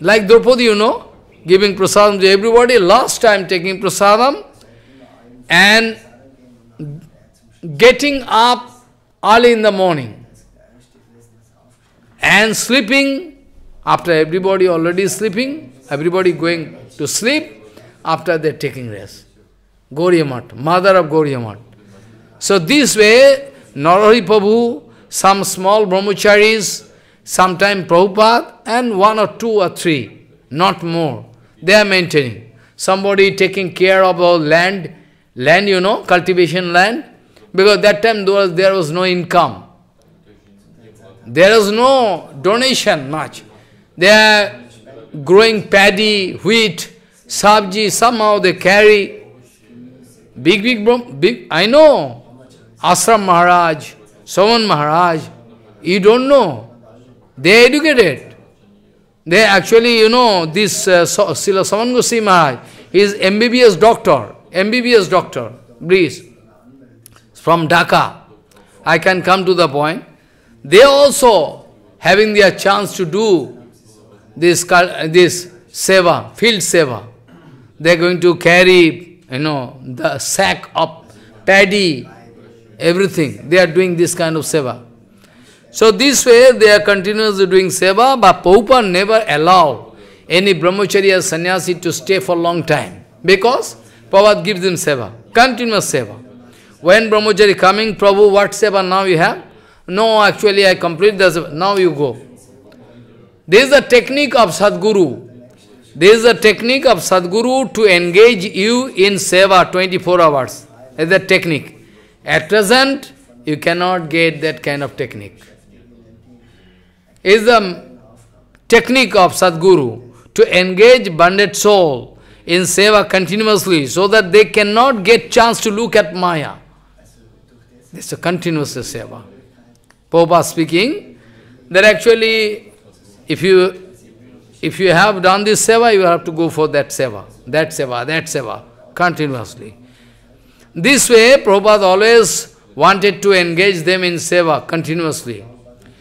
S1: like Draupadi, you know, giving prasadam to everybody, last time taking prasadam, and getting up early in the morning, and sleeping, after everybody already sleeping, everybody going to sleep, after they're taking rest. Gauriya Math, mother of Gauriya Math. So this way, Narahari Prabhu, some small brahmacharis, sometime Prabhupada, and one or two or three, not more. They are maintaining. Somebody taking care of our land, land, you know, cultivation land, because that time there was, there was no income. There was no donation much. They are growing paddy, wheat, sabji, somehow they carry. Big, big, big, I know. Asram Maharaj, Sramon Maharaj, you don't know. They educated. They actually, you know, this uh, Srila Sramon Goswami Maharaj, he is MBBS doctor, MBBS doctor, Breeze, from Dhaka. I can come to the point. They also having their chance to do this, this seva, field seva. They are going to carry, you know, the sack of paddy, everything. They are doing this kind of seva. So this way they are continuously doing seva, but Prabhupada never allow any brahmachari or sannyasi to stay for long time. Because Prabhupada gives them seva, continuous seva. When brahmachari coming, Prabhu, what seva now you have? No, actually I complete the seva. Now you go. This is the technique of Sadguru. This is the technique of Sadguru to engage you in seva 24 hours. Is the technique. At present, you cannot get that kind of technique is the technique of Sadguru to engage banded soul in seva continuously so that they cannot get chance to look at Maya. This is a continuous seva. Prabhupada speaking, that actually, if you if you have done this seva, you have to go for that seva, that seva, that seva, continuously. This way, Prabhupada always wanted to engage them in seva continuously.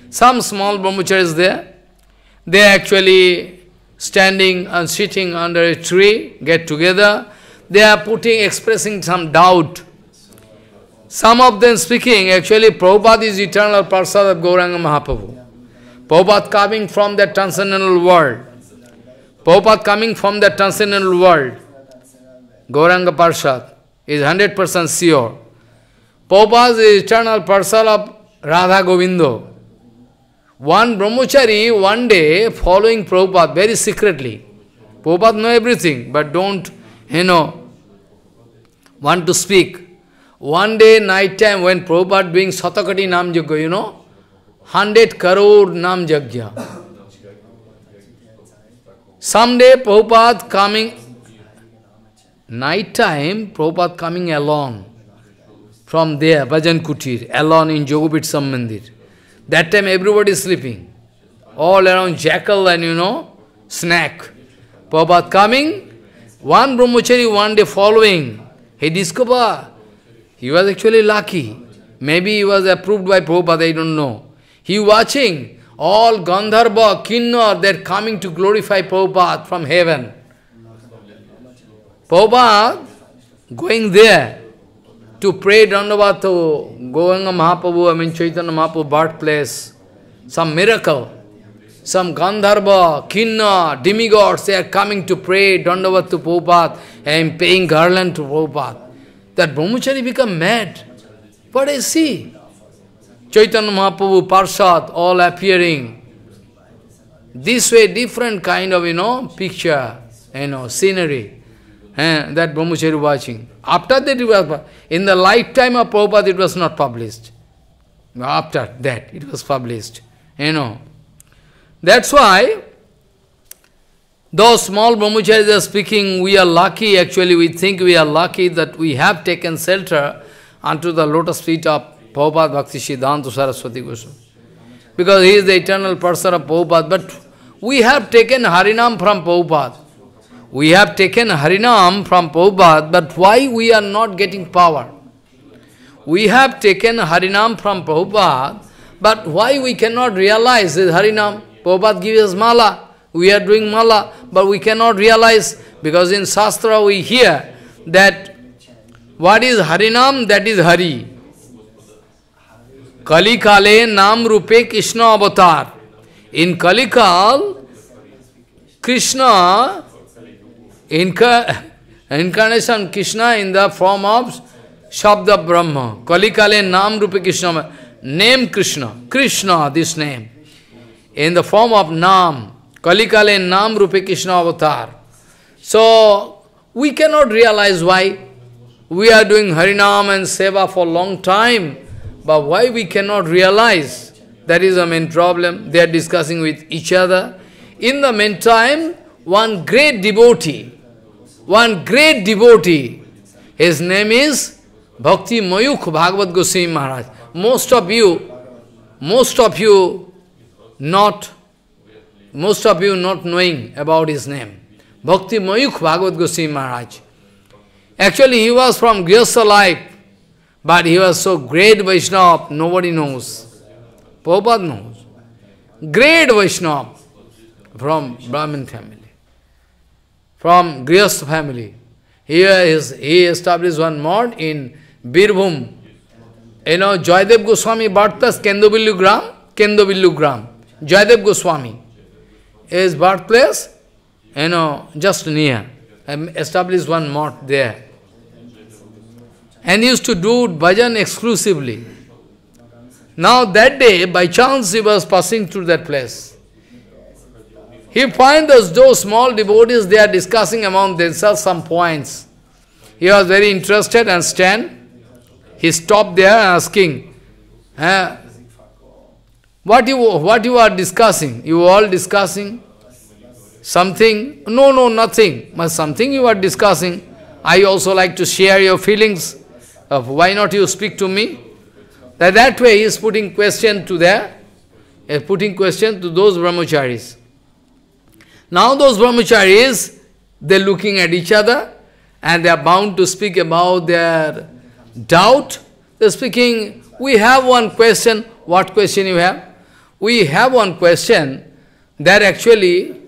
S1: Some small brahmacharis there, they are actually standing and sitting under a tree, get together, they are putting, expressing some doubt. Some of them speaking, actually Prabhupada is eternal Parsad of Gauranga Mahaprabhu. Prabhupada coming from the transcendental world. Prabhupada coming from the transcendental world. Gauranga Parsad is 100% sure. Prabhupada is eternal Parsad of Radha Govindo. One brahmachari, one day, following Prabhupada very secretly. Prabhupada know everything, but don't, you know, want to speak. One day, night time, when Prabhupada doing Satakati Nam you know, 100 crore Nam Yajna. Someday, Prabhupada coming, night time, Prabhupada coming alone from there, Bhajan Kutir, alone in Yogapith Mandir. That time everybody is sleeping. All around jackal and you know, snack. Prabhupada coming, one brahmachari one day following, he discovered, he was actually lucky. Maybe he was approved by Prabhupada, I don't know. He watching, all Gandharva, Kinnor, they're coming to glorify Prabhupada from heaven. Prabhupada going there, to pray Dandavat to Gauranga Mahaprabhu, I mean Chaitanya Mahaprabhu birthplace, some miracle. some Gandharva, Kinna, demigods, they are coming to pray, Dandavat to Prabhupada, and paying garland to Prabhupada. That Brahmachari become mad. What I see? Chaitanya Mahaprabhu, Parsad, all appearing. This way, different kind of, you know, picture, you know, scenery. Eh, that Brahmachari watching. After that, it was, in the lifetime of Prabhupada, it was not published. After that, it was published. You know. That's why, those small brahmacharis are speaking, we are lucky, actually we think we are lucky that we have taken shelter unto the lotus feet of Prabhupada Bhakti Siddhanta Saraswati Goswami. Because he is the eternal person of Prabhupada. But we have taken Harinam from Prabhupada. We have taken Harinam from Prabhupada, but why we are not getting power? We have taken Harinam from Prabhupada, but why we cannot realize this Harinam? Prabhupada gives us mala, we are doing mala, but we cannot realize, because in Shastra we hear that what is Harinam, that is Hari. कलिकाले नाम रूपे कृष्ण अवतार। इन कलिकाल कृष्ण, इनका, incarnation Krishna in the form of शब्द ब्रह्म। कलिकाले नाम रूपे Krishna name Krishna Krishna this name in the form of नाम, कलिकाले नाम रूपे कृष्ण अवतार। So we can not realise why we are doing हरिनाम एंड सेवा for long time But why we cannot realize? That is the main problem. They are discussing with each other. In the meantime, one great devotee, one great devotee, his name is Bhakti Mayukh Bhagavad Goswami Maharaj. Most of you, most of you not, most of you not knowing about his name. Bhakti Mayukh Bhagavad Goswami Maharaj. Actually, he was from Grihastha life, but he was so great Vaishnava, nobody knows. Prabhupada knows. Great Vaishnava from Brahmin family, from Grihastha family. Here is, he established one mod in Birbhum. You know, Joydev Goswami birthplace, Kendobillu Gram, Kendobillu Gram. Joydev Goswami. His birthplace, you know, just near. Established one mod there. And used to do bhajan exclusively. Now that day, by chance, he was passing through that place. He finds those, small devotees, they are discussing among themselves some points. He was very interested and stand. He stopped there asking, eh, what, you, what you are discussing? You all discussing something? No, no, nothing. But something you are discussing. I also like to share your feelings of why not you speak to me? That, that way he is putting question to there, is uh, putting question to those brahmacharis. Now those brahmacharis, they're looking at each other and they are bound to speak about their doubt. They're speaking, we have one question. What question you have? We have one question that actually,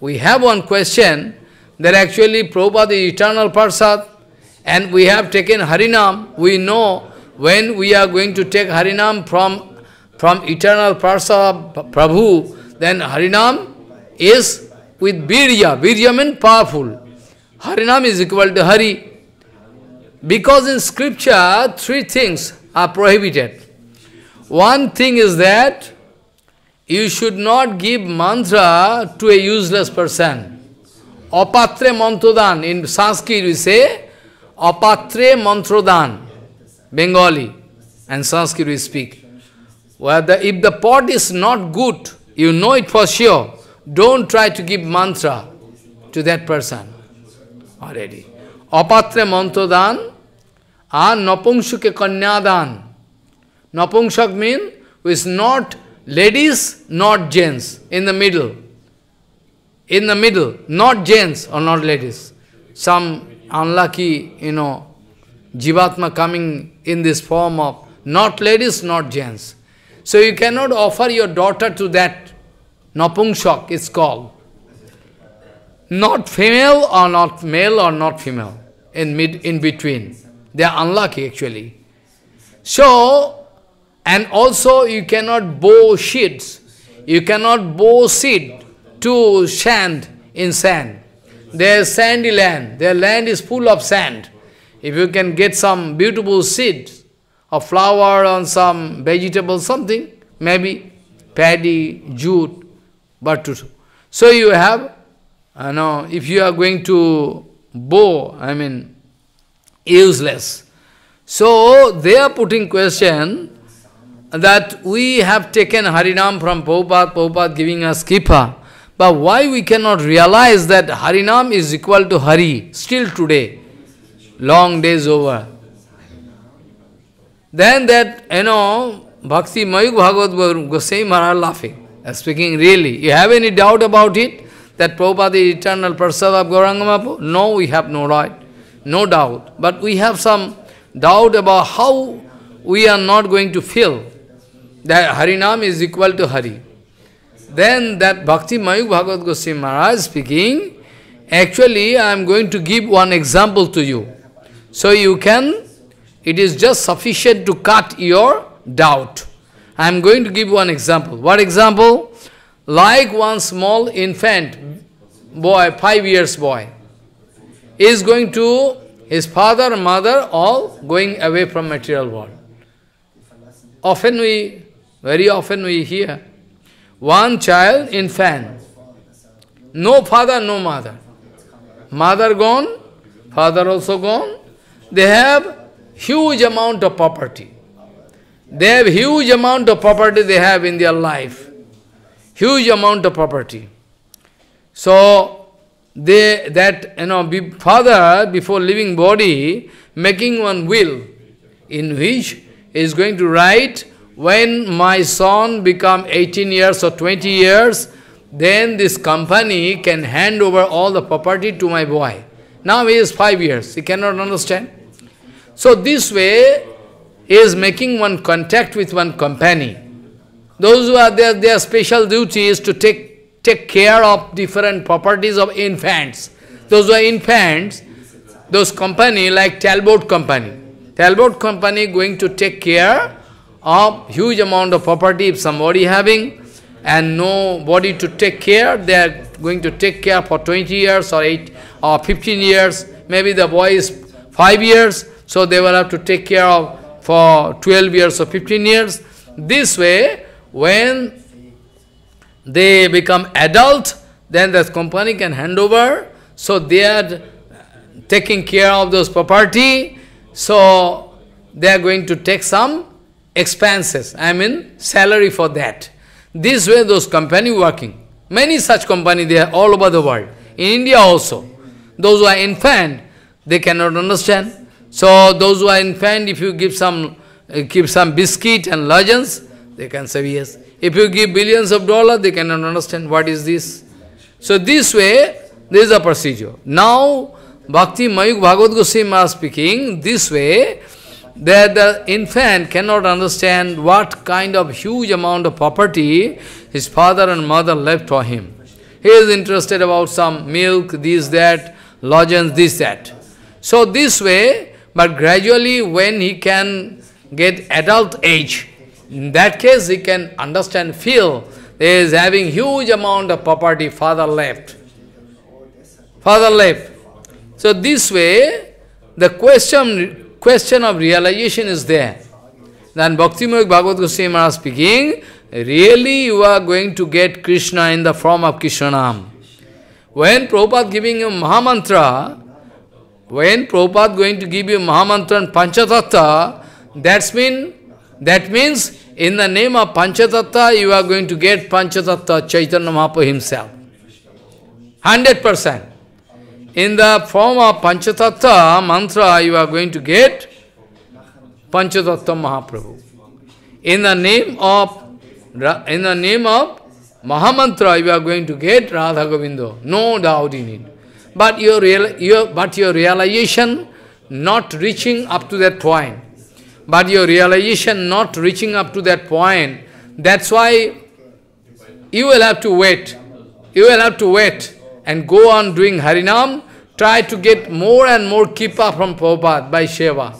S1: we have one question that actually Prabhupada is eternal Parsad and we have taken Harinam. We know when we are going to take Harinam from, from eternal Parsad Prabhu, then Harinam is with Virya. Virya means powerful. Harinam is equal to Hari. Because in scripture, three things are prohibited. One thing is that you should not give mantra to a useless person. Apatre mantrodan. In Sanskrit we say, apatre mantrodan. Bengali and Sanskrit we speak. Where the, if the pot is not good, you know it for sure, don't try to give mantra to that person already. Apatre mantrodan and napungshuke kanyadan. Napungshak means is not ladies, not gents, in the middle. In the middle, not gents or not ladies. Some unlucky, you know, jivatma coming in this form of not ladies, not gents. So you cannot offer your daughter to that napungshak, it's called. Not female or not male or not female, in mid in between. They are unlucky actually. So, and also you cannot bow sheets. You cannot bow seed to sand in sand. There is sandy land. Their land is full of sand. If you can get some beautiful seed of flower or some vegetable, something, maybe paddy, jute, but so you have, you know, if you are going to bow, I mean, useless. So they are putting question that we have taken Harinam from Prabhupada, Prabhupada giving us Kripa, but why we cannot realize that Harinam is equal to Hari still today? Long days over. Then that, you know, Bhakti Mayuk Bhagavad Goswami Maharaj laughing, speaking really. You have any doubt about it? That Prabhupada is eternal Prasad of Gauranga No, we have no right, no doubt. But we have some doubt about how we are not going to feel that Harinam is equal to Hari. Then that Bhakti Mayuk Bhagavad Goswami Maharaj speaking, actually I am going to give one example to you. So you can, it is just sufficient to cut your doubt. I am going to give one example. What example? Like one small infant boy, five years boy, is going to, his father mother all going away from material world. Often we, very often we hear, one child, infant. No father, no mother. Mother gone, father also gone. They have huge amount of property. They have huge amount of property they have in their life. Huge amount of property. So, they, that, you know, be, father, before leaving body, making one will, in which is going to write when my son become 18 years or 20 years, then this company can hand over all the property to my boy. Now he is 5 years, he cannot understand. So this way is making one contact with one company. Those who are there, their special duty is to take, take care of different properties of infants. Those who are infants, those company like Talbot company. Talbot company going to take care of huge amount of property if somebody having and nobody to take care, they are going to take care for 20 years or 8 or 15 years. Maybe the boy is 5 years, so they will have to take care of for 12 years or 15 years. This way, when they become adult, then the company can hand over. So they are taking care of those property. So they are going to take some expenses, I mean salary for that. This way those company working. Many such company there all over the world. In India also. Those who are infant, they cannot understand. So those who are infant, if you give some uh, give some biscuit and lozenges, they can say yes. If you give billions of dollars, they cannot understand what is this. So this way, this is a procedure. Now, Bhakti Mayuk Bhagavad Goswami are speaking, this way, that the infant cannot understand what kind of huge amount of property his father and mother left for him. He is interested about some milk, this, that, lodgings, this, that. So this way, but gradually when he can get adult age, in that case he can understand, feel, he is having huge amount of property father left. Father left. So this way, the question question of realization is there. Then Bhakti Bhagavad Goswami Maharaj speaking, really you are going to get Krishna in the form of Krishnanam. When Prabhupada giving you Mahamantra, when Prabhupada going to give you Mahamantra and Panchatattva, that's mean, that means in the name of Panchatattva, you are going to get Panchatattva Chaitanya Mahaprabhu himself. 100%. In the form of Panchatattva mantra, you are going to get Panchatattva Mahaprabhu. In the name of in the name of Mahamantra, you are going to get Radha Govindo. No doubt in it. But your, real, your, but your realization not reaching up to that point. But your realization not reaching up to that point, that's why you will have to wait. You will have to wait and go on doing Harinam, try to get more and more kipa from Prabhupada by Sheva.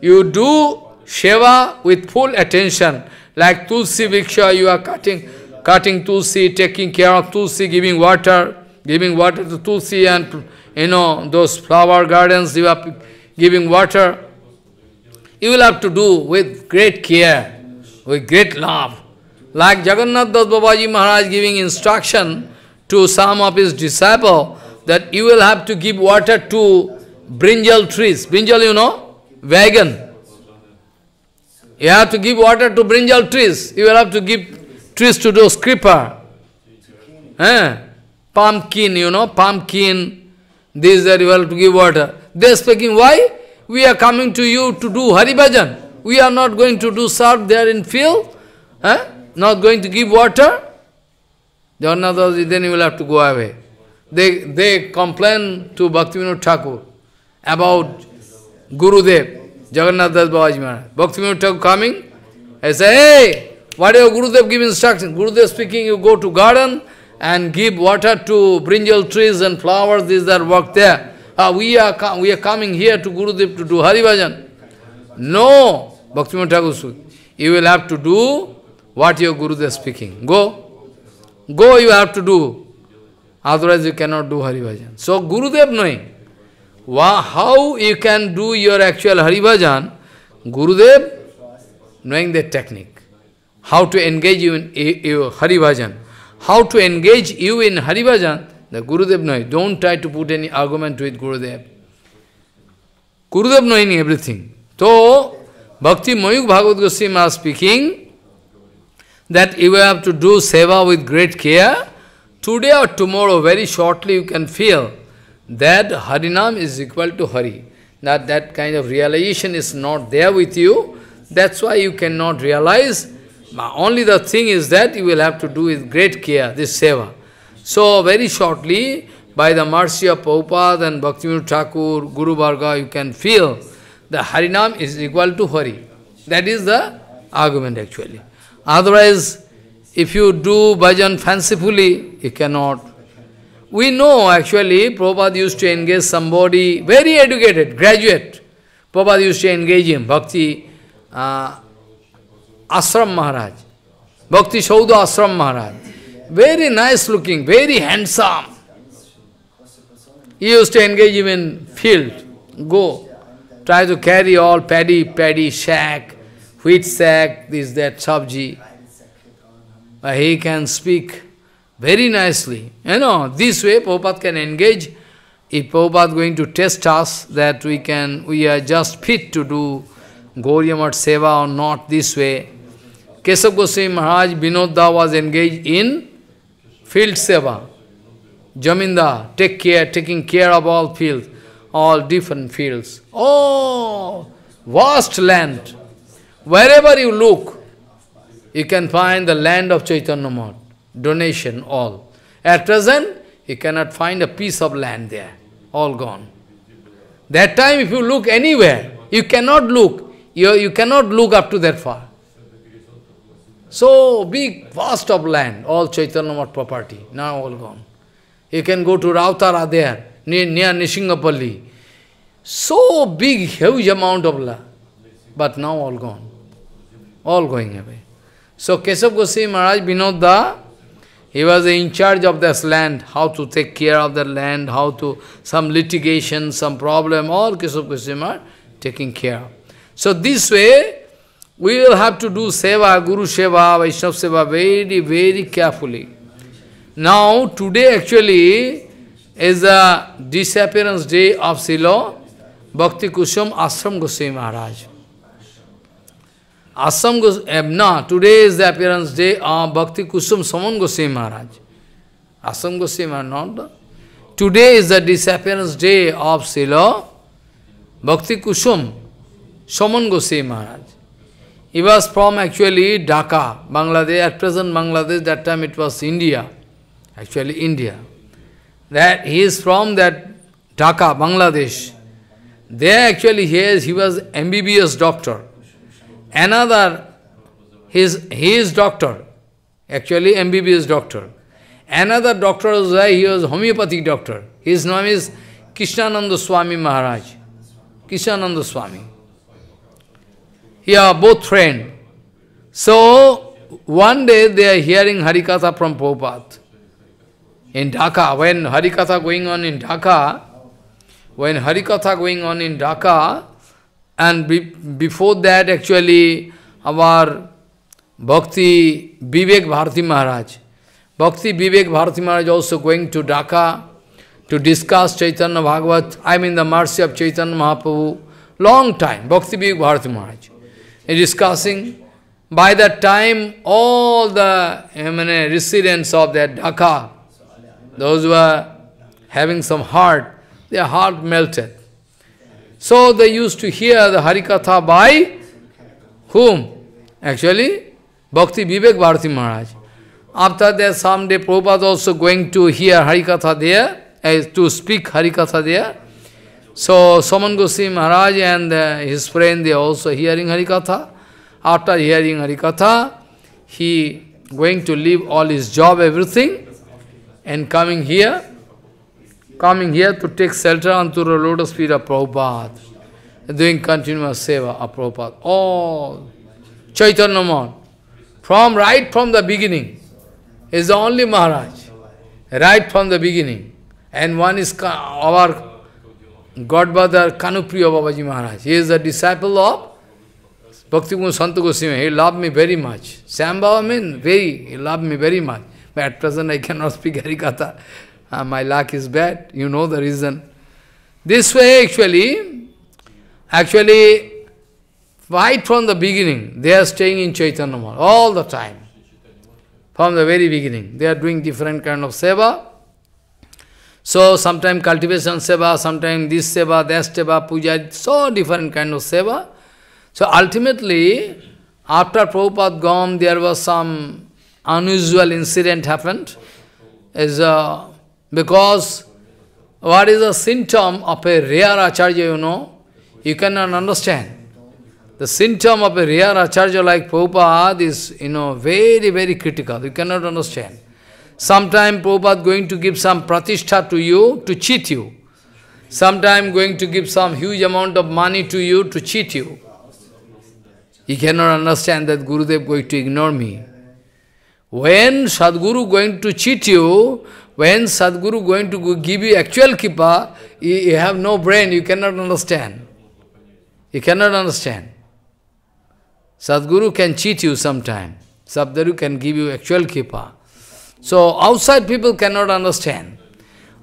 S1: You do Sheva with full attention, like Tulsi Viksha, you are cutting, cutting tulsi, taking care of tulsi, giving water, giving water to tulsi and, you know, those flower gardens, you are giving water. You will have to do with great care, with great love. Like Jagannath Das Babaji Maharaj giving instruction to some of his disciples that you will have to give water to brinjal trees. Brinjal, you know, wagon. You have to give water to brinjal trees. You will have to give trees to those creeper. Eh? Pumpkin, you know, pumpkin. This that you have to give water. They are speaking, why? We are coming to you to do Hari Bhajan. We are not going to do serve there in field. Eh? Not going to give water. Jagannath then you will have to go away. They, they complain to Bhaktivinoda Thakur about Gurudev, Jagannath Das Babaji Maharaj. Bhaktivinoda Thakur coming, I say, hey, what your Gurudev give instruction? Gurudev speaking, you go to garden and give water to brinjal trees and flowers, these that work there. Ah, we, are we are coming here to Gurudev to do Hari Bhajan. No, Bhaktivinoda Thakur you will have to do what your Gurudev speaking. Go. Go you have to do. Otherwise you cannot do Hari Bhajan. So Gurudev knowing how you can do your actual Hari Bhajan, Gurudev knowing the technique. How to engage you in eh, eh, your Hari Bhajan. How to engage you in Hari Bhajan, the Gurudev knowing. Don't try to put any argument with Gurudev. Gurudev knowing everything. So, Bhakti Mayuk Bhagavad Goswami speaking that you have to do seva with great care. Today or tomorrow, very shortly, you can feel that Harinam is equal to Hari. That that kind of realization is not there with you. That's why you cannot realize. Only the thing is that you will have to do with great care, this seva. So, very shortly, by the mercy of Prabhupada and Bhaktivinoda Thakur, Guru Varga, you can feel the Harinam is equal to Hari. That is the argument actually. Otherwise, if you do bhajan fancifully, you cannot. We know actually, Prabhupada used to engage somebody, very educated, graduate. Prabhupada used to engage him, Bhakti uh, Ashram Maharaj. Bhakti Saudha Ashram Maharaj. Very nice looking, very handsome. He used to engage him in field. Go. Try to carry all paddy, paddy, shack, wheat sack, this, that, sabji. Uh, he can speak very nicely. You know, this way Prabhupada can engage. If Prabhupada going to test us that we can, we are just fit to do Gauriya Math Seva or not this way. Kesav Goswami Maharaj Vinodda was engaged in field seva. Jamindar, take care, taking care of all fields, all different fields. Oh, vast land. Wherever you look, you can find the land of Chaitanya Math, donation, all. At present, you cannot find a piece of land there, all gone. That time, if you look anywhere, you cannot look, you, you cannot look up to that far. So big, vast of land, all Chaitanya Math property, now all gone. You can go to Rautara there, near, near Nishingapalli. So big, huge amount of land, but now all gone, all going away. So Kesav Goswami Maharaj Vinodda, he was in charge of this land, how to take care of the land, how to, some litigation, some problem, all Kesav Goswami Maharaj taking care of. So this way, we will have to do seva, Guru seva, Vaishnav seva very, very carefully. Now, today actually is the disappearance day of Silo Bhakti Kusum Ashram Goswami Maharaj. Ashram Goswami, eh, no, today is the appearance day of Bhakti Kusum Sramon Goswami Maharaj. Ashram Goswami Maharaj, not. Today is the disappearance day of Srila Bhakti Kusum Sramon Goswami Maharaj. He was from actually Dhaka, Bangladesh, at present Bangladesh, that time it was India, actually India. That he is from that Dhaka, Bangladesh. There actually he, is, he was MBBS doctor. Another, his, he is doctor, actually MBBS doctor. Another doctor was there, he was homeopathic doctor. His name is Krishnananda Swami Maharaj. Krishnananda Swami. Yeah, both friend. So, one day they are hearing Harikatha from Prabhupada. In Dhaka, when Harikatha going on in Dhaka, when Harikatha going on in Dhaka, and be, before that actually our Bhakti Vivek Bharati Maharaj, Bhakti Vivek Bharati Maharaj also going to Dhaka to discuss Chaitanya Bhagavat, I mean the mercy of Chaitanya Mahaprabhu, long time, Bhakti Vivek Bharati Maharaj, is discussing. By that time, all the I mean, residents of that Dhaka, those who are having some heart, their heart melted. So they used to hear the Harikatha by whom? Actually, Bhakti Vivek Bharati Maharaj. After that, someday Prabhupada also going to hear Harikatha there, uh, to speak Harikatha there. So, Sramon Goswami Maharaj and uh, his friend, they also hearing Harikatha. After hearing Harikatha, he going to leave all his job, everything, and coming here, coming here to take shelter onto the lotus feet of Prabhupada, doing continuous seva of Prabhupada. All Chaitanya Mahan, from right from the beginning, is the only Maharaj, right from the beginning. And one is our Godfather Kanupriya Babaji Maharaj. He is a disciple of Bhakti Santa Goswami. He loved me very much. Shyam Baba mean very, he loved me very much. But at present I cannot speak Harikatha. Uh, my luck is bad. You know the reason. This way actually, actually, right from the beginning, they are staying in Chaitanya Math all the time. From the very beginning. They are doing different kind of seva. So, sometimes cultivation seva, sometimes this seva, that seva, puja, so different kind of seva. So, ultimately, after Prabhupada gone, there was some unusual incident happened. Is uh, because what is a symptom of a rare acharya, you know? You cannot understand. The symptom of a rare acharya like Prabhupada is, you know, very, very critical. You cannot understand. Sometime Prabhupada going to give some pratishtha to you to cheat you. Sometime going to give some huge amount of money to you to cheat you. You cannot understand that Gurudev going to ignore me. When Sadguru going to cheat you, when Sadguru going to give you actual kripa, you, have no brain, you cannot understand. You cannot understand. Sadguru can cheat you sometime. Sadguru can give you actual kripa. So outside people cannot understand.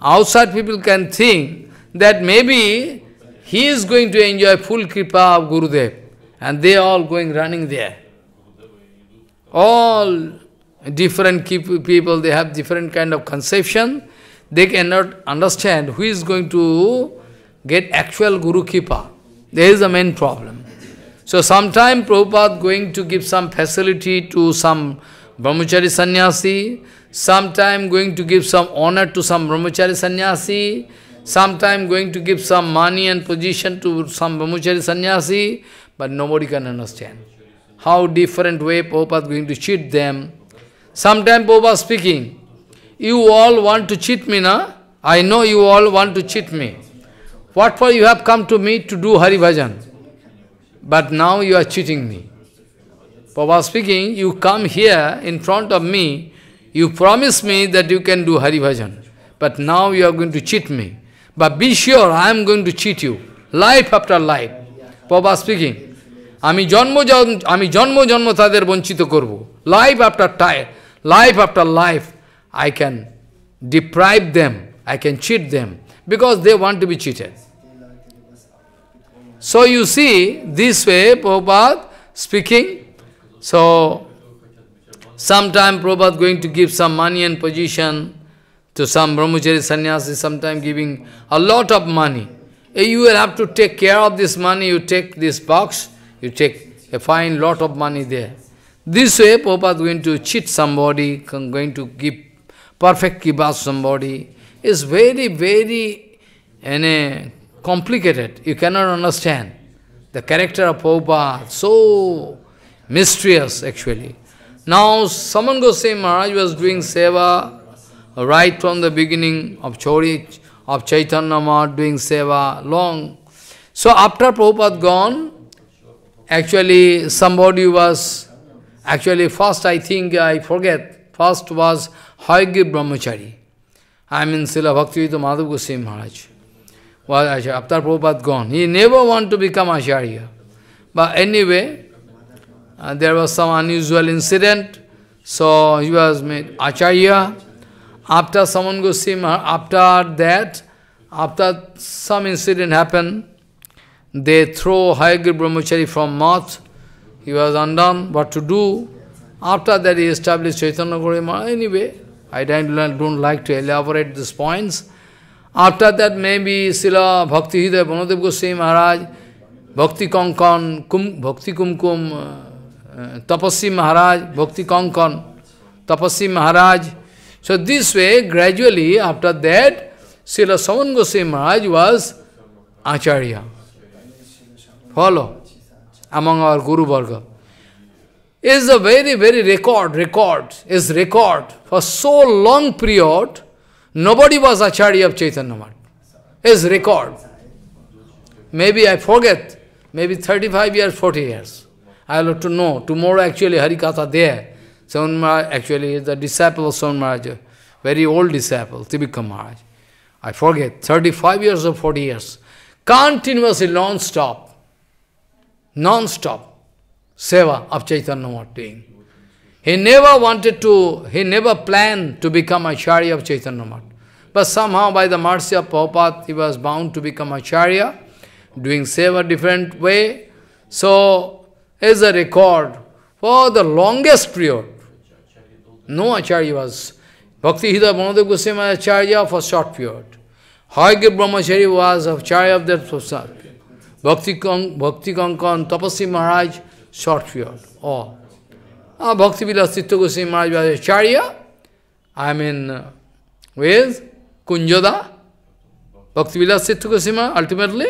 S1: Outside people can think that maybe he is going to enjoy full kripa of Gurudev. And they all going running there. All different people, they have different kind of conception. They cannot understand who is going to get actual Guru Kripa. There is the main problem. So sometime Prabhupada going to give some facility to some brahmachari sannyasi, sometime going to give some honor to some brahmachari sannyasi, sometime going to give some money and position to some brahmachari sannyasi, but nobody can understand. How different way Prabhupada going to cheat them. Sometime Prabhupada speaking, you all want to cheat me, na? I know you all want to cheat me. What for you have come to me to do Hari Bhajan? But now you are cheating me. Prabhupada speaking, you come here in front of me, you promise me that you can do Hari Bhajan. But now you are going to cheat me. But be sure, I am going to cheat you. Life after life. Prabhupada speaking, আমি জন্ম আমি জন্ম জন্ম তাদের বঞ্চিত করব life after time life after life, I can deprive them, I can cheat them, because they want to be cheated. So you see, this way Prabhupada speaking, so sometime Prabhupada going to give some money and position to some brahmachari sannyasi, sometime giving a lot of money. Eh, you will have to take care of this money, you take this box, you take a fine lot of money there. This way Prabhupada going to cheat somebody, going to give perfect to somebody, is very, very in a complicated. You cannot understand. The character of Prabhupada, so mysterious actually. Now, Sramon Goswami Maharaj was doing seva right from the beginning of Chori, of Chaitanya Maharaj doing seva long. So after Prabhupada gone, actually somebody was Actually, first I think, I forget, first was Hayagir Brahmachari. I mean Srila Bhaktivedanta Madhav Goswami Maharaj. Well, after Prabhupada gone, he never want to become Acharya. But anyway, uh, there was some unusual incident, so he was made Acharya. After Sramon Goswami, after that, after some incident happened, they throw Hayagir Brahmachari from mouth. He was undone, what to do. After that he established Chaitanya Gauri Anyway, I don't, don't like to elaborate these points. After that maybe Sila Bhakti Hidaya Banadev Goswami Maharaj, Bhakti Kankan, Kum, Bhakti Kumkum, uh, Tapasvi Maharaj, Bhakti Kankan, Tapasvi Maharaj. So this way, gradually, after that, Srila Saman Goswami Maharaj was Acharya. Follow. Among our Guru Varga. Is a very, very record, record, is record. For so long period, nobody was Acharya of Chaitanya Math. Is record. Maybe I forget, maybe 35 years, 40 years. I have to know. Tomorrow actually Harikatha there. Saman Maharaj actually is the disciple of Sramon Maharaj, very old disciple, Tibika Maharaj. I forget, 35 years or 40 years. Continuously, non-stop non-stop seva of Chaitanya Mahaprabhu. He never wanted to, he never planned to become Acharya of Chaitanya Mahaprabhu. But somehow by the mercy of Prabhupada, he was bound to become Acharya, doing seva different way. So, as a record, for the longest period, no Acharya was. Bhakti Hida Banadev Goswami Acharya for short period. Hayagir Brahmachari was Acharya of that Bhakti, Bhakti Kankan, Tapasvi Maharaj, short period, all. Ah, Bhakti Vilas Chitta Goswami Maharaj was Acharya, I mean, uh, with Kunjada, Bhakti Vilas Goswami ultimately.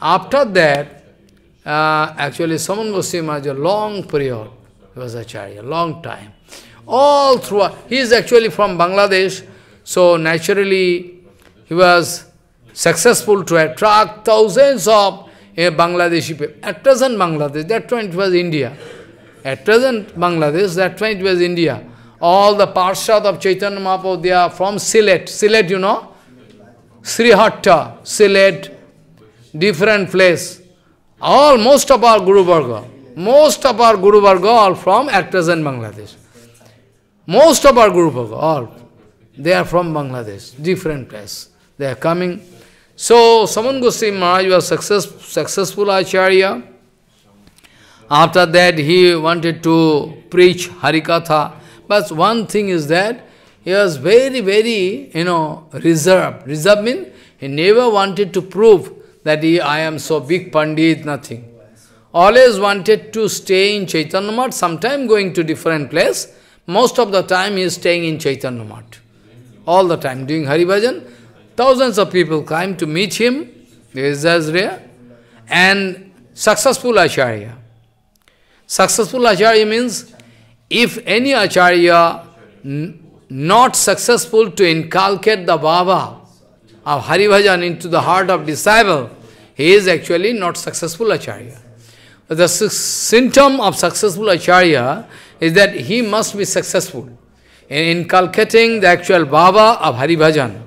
S1: After that, uh, actually Sramon Goswami Maharaj, a long period, he was Acharya, long time. All through, he is actually from Bangladesh, so naturally he was successful to attract thousands of a Bangladeshi people. At present Bangladesh, that time it was India. At present Bangladesh, that time it was India. All the Parshad of Chaitanya Mahaprabhu, they are from Sylhet. Sylhet, you know? Srihatta, Sylhet, different place. All, most of our Guru Varga, most of our Guru Varga are from at present Bangladesh. Most of our Guru Varga, all, they are from Bangladesh, different place. They are coming so, Sramon Goswami Maharaj was success, successful Acharya. After that, he wanted to preach Harikatha. But one thing is that he was very, very, you know, reserved. Reserved means he never wanted to prove that he, I am so big Pandit, nothing. Always wanted to stay in Chaitanya Math, sometime going to different place. Most of the time he is staying in Chaitanya Math. All the time, doing Hari Bhajan. Thousands of people came to meet him, rare, and successful Acharya. Successful Acharya means, if any Acharya not successful to inculcate the Baba of Haribhajan into the heart of disciple, he is actually not successful Acharya. The symptom of successful Acharya is that he must be successful in inculcating the actual Baba of Haribhajan.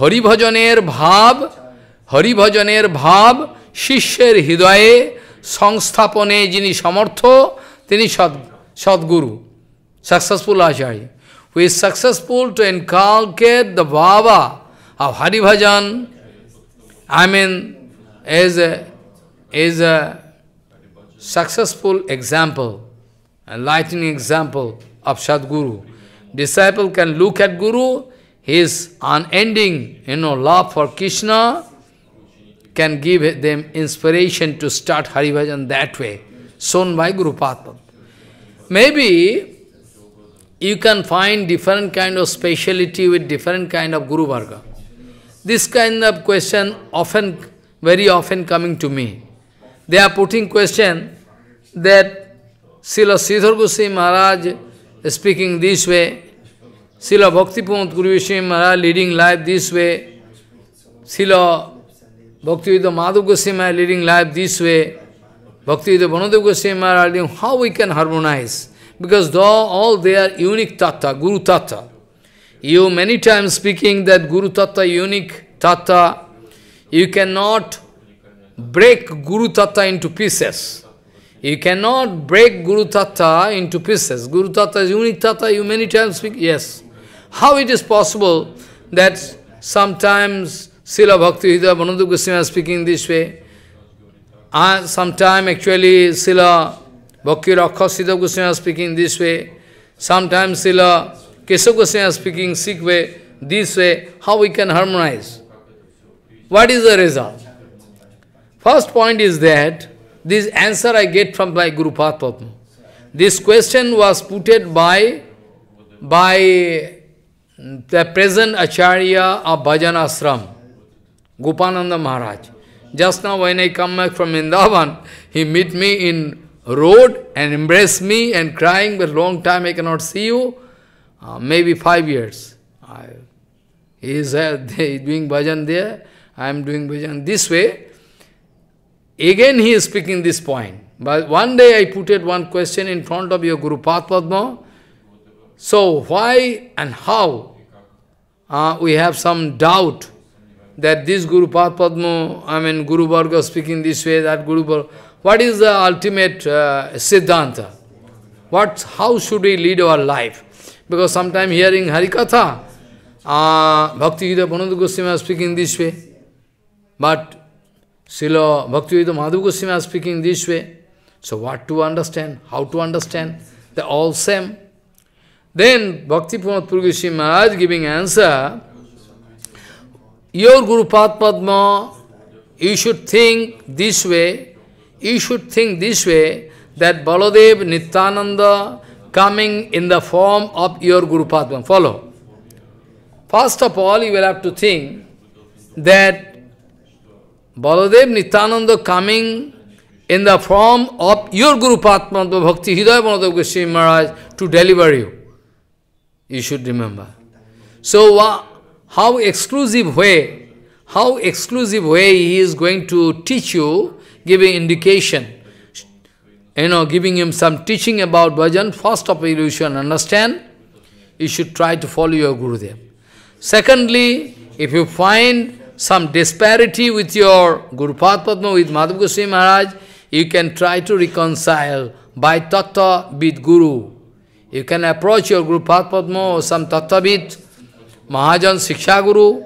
S1: হরিভজনের ভাব হরিভজনের ভাব শিষ্যের হৃদয়ে সংস্থাপনে যিনি সমর্থ, তিনি সদ, সদ্গুরু successful acharya. Who is successful to inculcate the বাবা of Haribhajan I mean as as a successful example lighting example of Sadhguru disciple can look at guru his unending, you know, love for Krishna can give them inspiration to start Haribhajan that way, shown by Guru Padma. Maybe you can find different kind of speciality with different kind of Guru Varga. This kind of question often, very often coming to me. They are putting question that Srila Sridhar Goswami Maharaj speaking this way, Srila Bhaktipunat Guru Maharaj leading life this way. Srila Bhaktivedanta Madhav Goswami leading life this way. Bhaktivedanta Banadev Goswami Maharaj how we can harmonize. because though all they are unique tattva, Guru tattva. You many times speaking that Guru tattva, unique tattva, you cannot break Guru tattva into pieces. You cannot break Guru tattva into pieces. Guru tattva is unique tattva, you many times speak, yes. How it is possible that sometimes Srila Bhakti Hidaya Bhananda Goswami speaking this way, uh, sometimes actually Srila Bhakti Rakhasida Goswami speaking this way, sometimes Srila Keshav Goswami speaking Sikh way, this way, how we can harmonize? What is the result? First point is that, this answer I get from my Guru Padma. This question was put by, by the present Acharya of Bhajan Ashram, Gopananda Maharaj. Just now when I come back from Vrindavan, he meet me in road and embrace me and crying, but long time I cannot see you, uh, maybe five years. I, he is uh, (laughs) doing bhajan there, I am doing bhajan this way. Again he is speaking this point. But one day I put it one question in front of your Guru Padma. So why and how uh, we have some doubt that this Guru Padma, I mean Guru Varga speaking this way, that Guru Varga, what is the ultimate uh, Siddhanta? What, how should we lead our life? Because sometimes hearing Harikatha, uh, Bhakti Gita Bhananda Goswami is speaking this way, but Srila Bhakti Gita Madhu Goswami is speaking this way. So what to understand? How to understand? They're all same. Then Bhakti Pramod Puri Maharaj giving answer, your Guru Padma, you should think this way, you should think this way, that Baladev Nityananda coming in the form of your Guru Padma. Follow. First of all, you will have to think that Baladev Nityananda coming in the form of your Guru Padma, Bhakti Hidaya Baladev Goswami Maharaj to deliver you. You should remember. So, how exclusive way, how exclusive way he is going to teach you, giving indication, you know, giving him some teaching about bhajan, first of all you should understand, you should try to follow your Gurudev. Secondly, if you find some disparity with your Guru Padma, with Madhav Goswami Maharaj, you can try to reconcile by tattva with Guru. You can approach your Guru Padma or some tattva Mahajan Siksha Guru,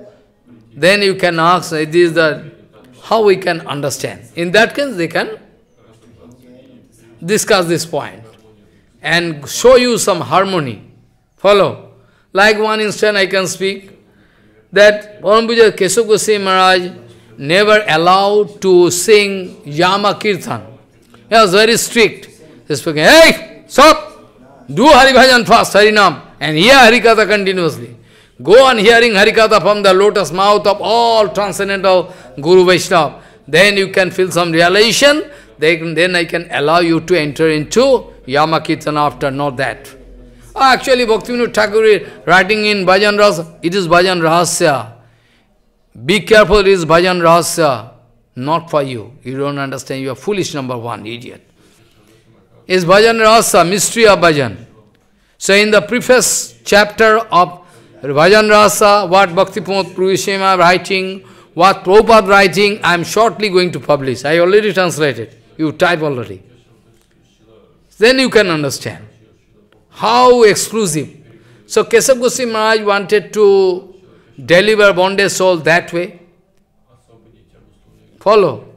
S1: then you can ask, is the, how we can understand. In that case, they can discuss this point and show you some harmony. Follow. Like one instant I can speak, that Parampuja Keshav Goswami Maharaj never allowed to sing Yama Kirtan. He was very strict. He speaking, hey, stop! Do Hari Bhajan fast, Harinam, and hear Harikatha continuously. Go on hearing Harikatha from the lotus mouth of all transcendental Guru Vaishnava. Then you can feel some realization, then, then I can allow you to enter into Yamakirtan after, not that. Oh, actually, Bhaktivinoda Thakur is writing in Bhajan Rasa, it is Bhajan Rahasya. Be careful, it is Bhajan Rahasya. Not for you. You don't understand, you are foolish number one, idiot. Is Bhajan Rahasya, mystery of Bhajan. So in the preface chapter of Bhajan Rasa, what Bhakti Pramod Puri writing, what Prabhupada writing, I am shortly going to publish. I already translated. You type already. Then you can understand. How exclusive. So Keshav Goswami Maharaj wanted to deliver bondage soul that way. Follow.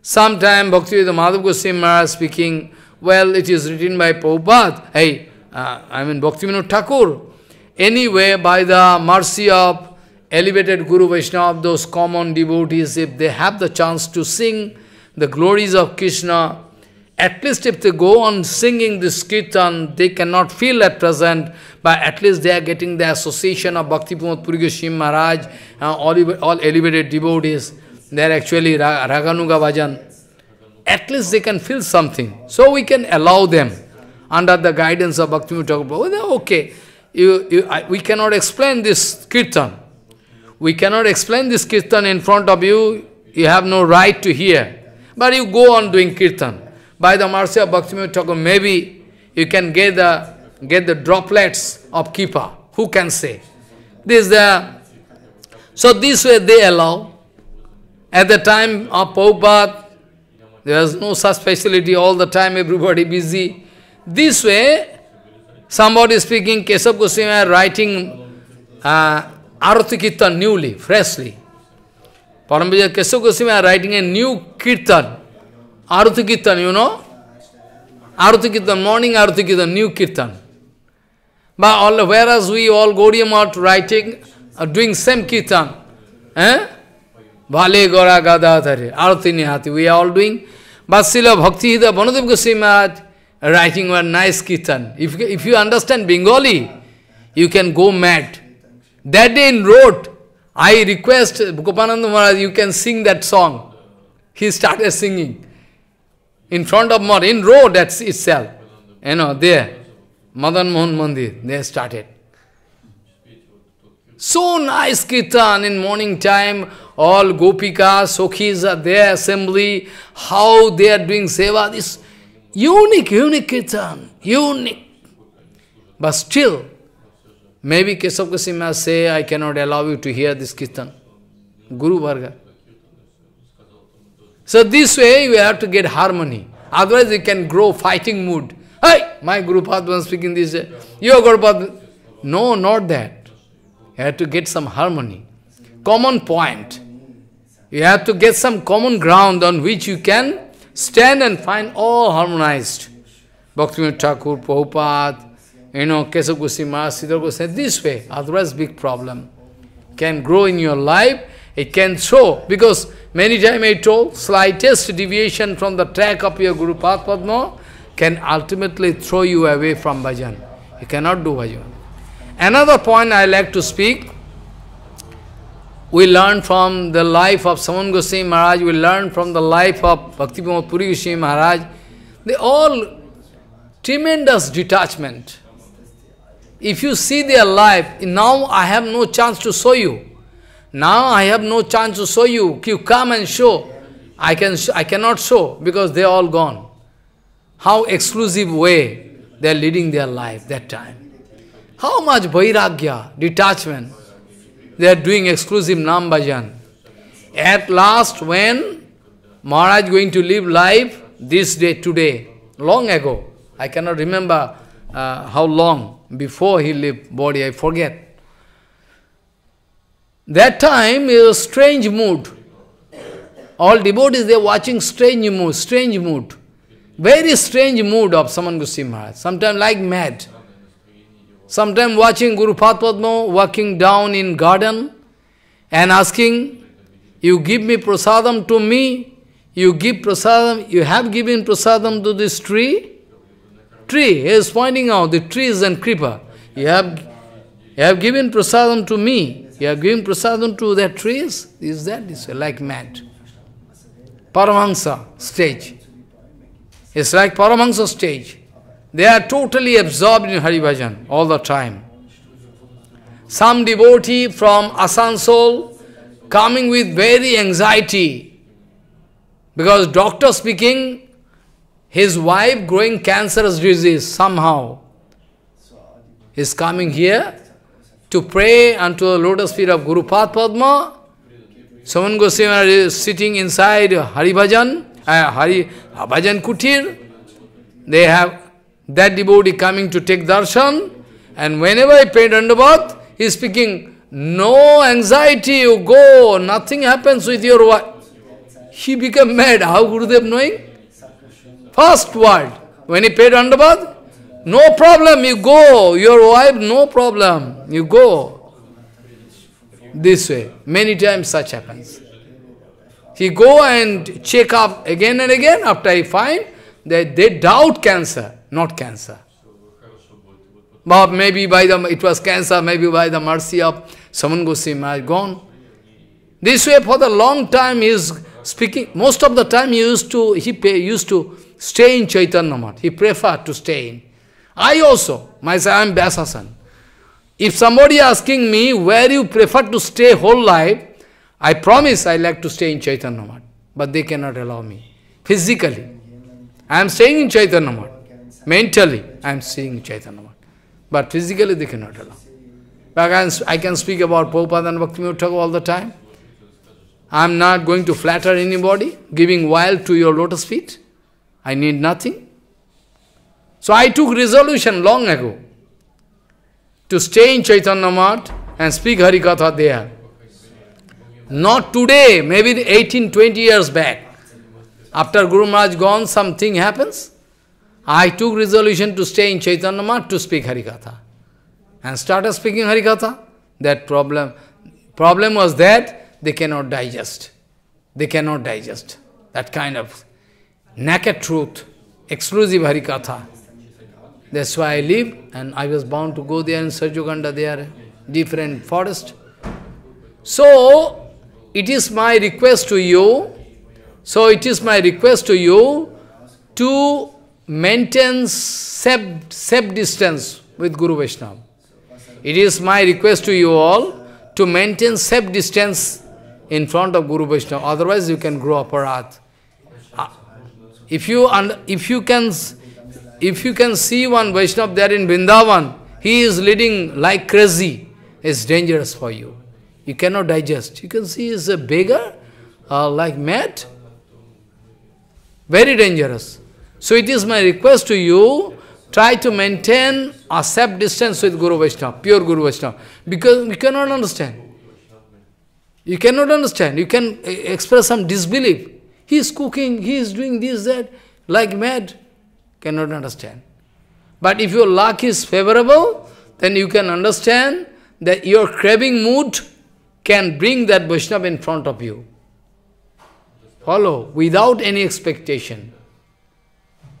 S1: Sometime Bhakti Madhav Goswami Maharaj speaking, well, it is written by Prabhupada. Hey, uh, I mean Bhakti Vinod Thakur. Anyway, by the mercy of elevated Guru Vaishnava, of those common devotees, if they have the chance to sing the glories of Krishna, at least if they go on singing this kirtan, they cannot feel at present, but at least they are getting the association of Bhakti Pramod Puri Maharaj, uh, all, all elevated devotees, they are actually Raganuga Bhajan. At least they can feel something. So we can allow them under the guidance of Bhakti Thakur. Oh, okay, you, you, I, we cannot explain this kirtan. We cannot explain this kirtan in front of you. You have no right to hear. But you go on doing kirtan. By the mercy of Bhaktivinoda Thakur, maybe you can get the, get the droplets of Kripa. Who can say? This the, so this way they allow. At the time of Prabhupada, there was no such facility, all the time everybody busy. This way, somebody speaking, Kesab Goswami writing uh, Arati Kirtan newly, freshly. Paramvijay Kesab Goswami writing a new Kirtan, Arati Kirtan, you know? Arati Kirtan, morning Arati Kirtan, new Kirtan. But all, whereas we all Gaudiya Math writing, are doing same Kirtan. Eh? Vale Gora Gadadhare, Arati Nihati, we are all doing. But Srila Bhakti Hida Banadev Goswami Maharaj writing one nice Kirtan. If, if you understand Bengali, you can go mad. That day in road, I request Gopananda Maharaj, you can sing that song. He started singing. In front of Mar, in road that's itself. You know, there. Madan Mohan Mandir, they started. So nice kirtan in morning time, all gopika, sokhis are there, assembly, how they are doing seva, this unique, unique kirtan, unique. But still, maybe Kesav Goswami say, I cannot allow you to hear this kirtan. Guru Varga. So this way you have to get harmony. Otherwise you can grow fighting mood. Hey, my Guru Padma speaking this, your Guru Padma. No, not that. You have to get some harmony. Common point. You have to get some common ground on which you can stand and find all harmonized. Bhaktivinoda Thakur, Prabhupada, you know, Kesab Goswami, Sridhar Goswami, this way. Otherwise, big problem. Can grow in your life, it can show. Because many times I told, slightest deviation from the track of your Guru Padma can ultimately throw you away from bhajan. You cannot do bhajan. Another point I like to speak, we learn from the life of Sramon Goswami Maharaj, we learn from the life of Bhakti Puri Goswami Maharaj, they all tremendous detachment. If you see their life, now I have no chance to show you. Now I have no chance to show you. You come and show. I, can, I cannot show because they are all gone. How exclusive way they are leading their life that time. How much vairagya, detachment, they are doing exclusive nam bhajan. At last, when Maharaj going to live life, this day, today, long ago, I cannot remember uh, how long before he left body, I forget. That time is a strange mood. All devotees, they are watching strange mood, strange mood. Very strange mood of Sramon Goswami Maharaj, sometimes like mad. Sometimes watching Guru Padma walking down in garden and asking, you give me prasadam to me, you give prasadam, you have given prasadam to this tree? Tree, he is pointing out the trees and creeper. You have, you have given prasadam to me, you have given prasadam to that trees? Is that way, like mad? Paramahansa stage. It's like Paramahansa stage. They are totally absorbed in Hari Bhajan all the time. Some devotee from Asansol coming with very anxiety because doctor speaking, his wife growing cancerous disease somehow is coming here to pray unto the lotus feet of Guru Padma. Sramon Goswami is sitting inside Hari Bhajan, uh, Hari Bhajan Kutir. They have that devotee coming to take darshan, and whenever I pay Dandavat, he is speaking, no anxiety, you go, nothing happens with your wife. He became mad. How Gurudev knowing? First word, when he paid Dandavat, no problem, you go, your wife, no problem, you go. This way, many times such happens. He go and check up again and again, after he find that they doubt cancer not cancer. But maybe by the, it was cancer, maybe by the mercy of Sramon Goswami Maharaj gone. This way for the long time he is speaking, most of the time he used to, he pay, used to stay in Chaitanya Math. He preferred to stay in. I also, myself, I am Vyasasan. If somebody asking me where you prefer to stay whole life, I promise I like to stay in Chaitanya Math. But they cannot allow me. Physically. I am staying in Chaitanya Math. Mentally, I am seeing Chaitanya. But physically they cannot allow. I can, I can speak about Prabhupada and Bhaktivinoda Thakur all the time. I am not going to flatter anybody, giving wild to your lotus feet. I need nothing. So I took resolution long ago to stay in Chaitanya Math and speak Harikatha there. Not today, maybe 18, 20 years back. After Guru Maharaj gone, something happens. I took resolution to stay in Chaitanya Math to speak Harikatha. And started speaking Harikatha. That problem, problem was that they cannot digest. They cannot digest. That kind of naked truth, exclusive Harikatha. That's why I live, and I was bound to go there in Sarjoganda, there, different forest. So, it is my request to you, so it is my request to you to maintain safe, safe distance with Guru Vaishnava. It is my request to you all to maintain safe distance in front of Guru Vaishnava, otherwise you can grow aparadh. Uh, if you, if you can if you can see one Vaishnava there in Vrindavan, he is leading like crazy, it's dangerous for you. You cannot digest. You can see he is a beggar, uh, like mad. Very dangerous. So it is my request to you, try to maintain a safe distance with Guru Vaishnava, pure Guru Vaishnava, because you cannot understand. You cannot understand. You can eh, express some disbelief. He is cooking, he is doing this, that, like mad cannot understand. But if your luck is favorable, then you can understand that your craving mood can bring that Vaishnava in front of you. Follow, without any expectation.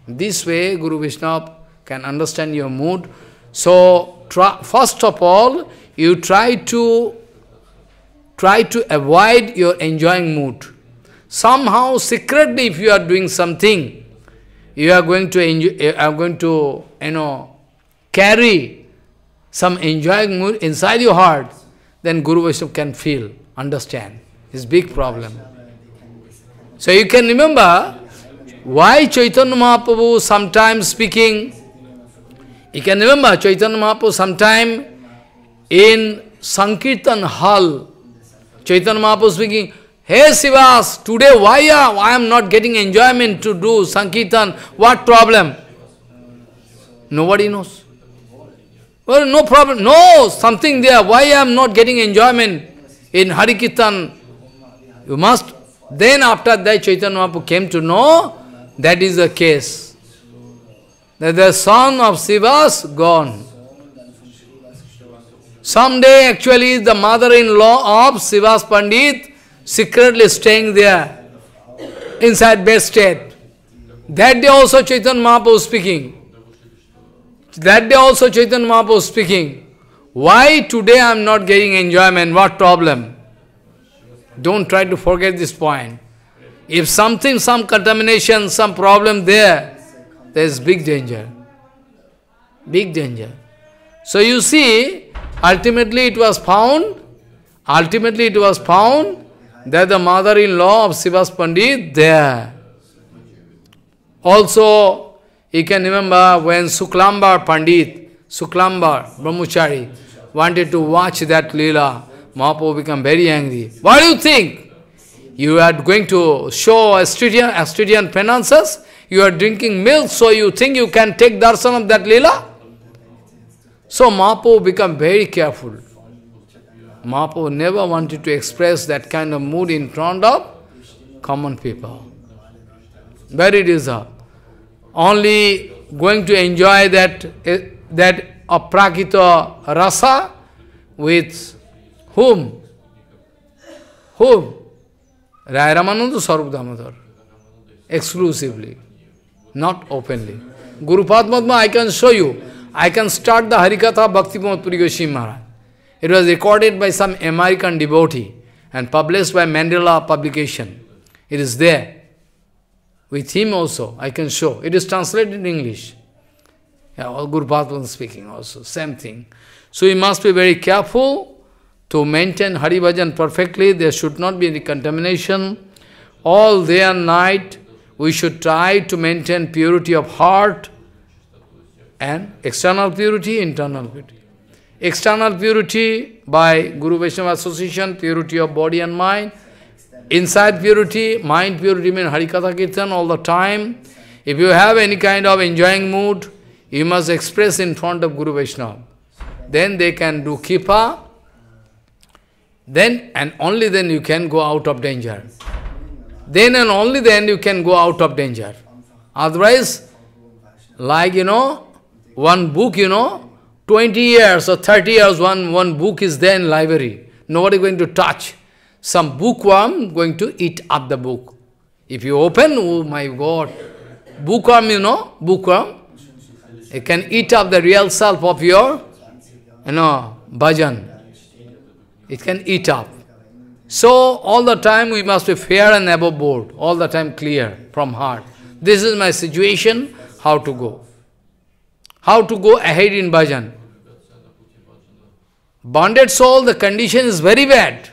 S1: This way, Guru Vaishnava can understand your mood. So, try, first of all, you try to try to avoid your enjoying mood. Somehow, secretly, if you are doing something, you are going to enjoy, are going to, you know, carry some enjoying mood inside your heart, then Guru Vaishnava can feel, understand. It's big problem. So you can remember why Chaitanya Mahaprabhu sometimes speaking, you can remember Chaitanya Mahaprabhu sometime in Sankirtan hall, Chaitanya Mahaprabhu speaking, Hey Srivas, today why I am not getting enjoyment to do Sankirtan? What problem? Nobody knows. Well, no problem. No, something there. Why I am not getting enjoyment in Harikirtan? You must. Then after that Chaitanya Mahaprabhu came to know that is the case. That the son of Srivas gone. Someday actually the mother-in-law of Srivas Pandit secretly staying there, inside bed state. That day also Chaitanya Mahaprabhu speaking. That day also Chaitanya Mahaprabhu speaking. Why today I am not getting enjoyment? What problem? Don't try to forget this point. If something, some contamination, some problem there, there is big danger. Big danger. So you see, ultimately it was found, ultimately it was found that the mother-in-law of Srivas Pandit there. Also, you can remember when Suklambar Pandit, Suklambar Brahmachari, wanted to watch that Leela, Mahaprabhu became very angry. What do you think? You are going to show Astridian, Astridian penances? You are drinking milk, so you think you can take darshan of that Leela? So Mahaprabhu become very careful. Mahaprabhu never wanted to express that kind of mood in front of common people. Very deserved. Only going to enjoy that, eh, that aprakrita rasa with whom? Whom? Rai Ramananda Sarup Damodar. Exclusively. Not openly. Guru Padma I can show you. I can start the Harikatha Bhakti Puri Goswami Maharaj. It was recorded by some American devotee and published by Mandala publication. It is there. With him also, I can show. It is translated in English. Yeah, all Guru Bhagwan speaking also, same thing. So we must be very careful to maintain Hari Bhajan perfectly. There should not be any contamination. All day and night, we should try to maintain purity of heart, and external purity, internal purity. External purity by Guru Vaishnava association, purity of body and mind. Inside purity, mind purity means Harikatha Kirtan all the time. If you have any kind of enjoying mood, you must express in front of Guru Vaishnava. Then they can do kripa, then and only then you can go out of danger. Then and only then you can go out of danger. Otherwise, like, you know, one book, you know, 20 years or 30 years, one, one book is there in library. Nobody going to touch. Some bookworm going to eat up the book. If you open, oh my God, bookworm, you know, bookworm, it can eat up the real self of your, you know, bhajan. It can eat up. So, all the time we must be fair and above board, all the time clear from heart. This is my situation, how to go. How to go ahead in bhajan. Bonded soul, the condition is very bad.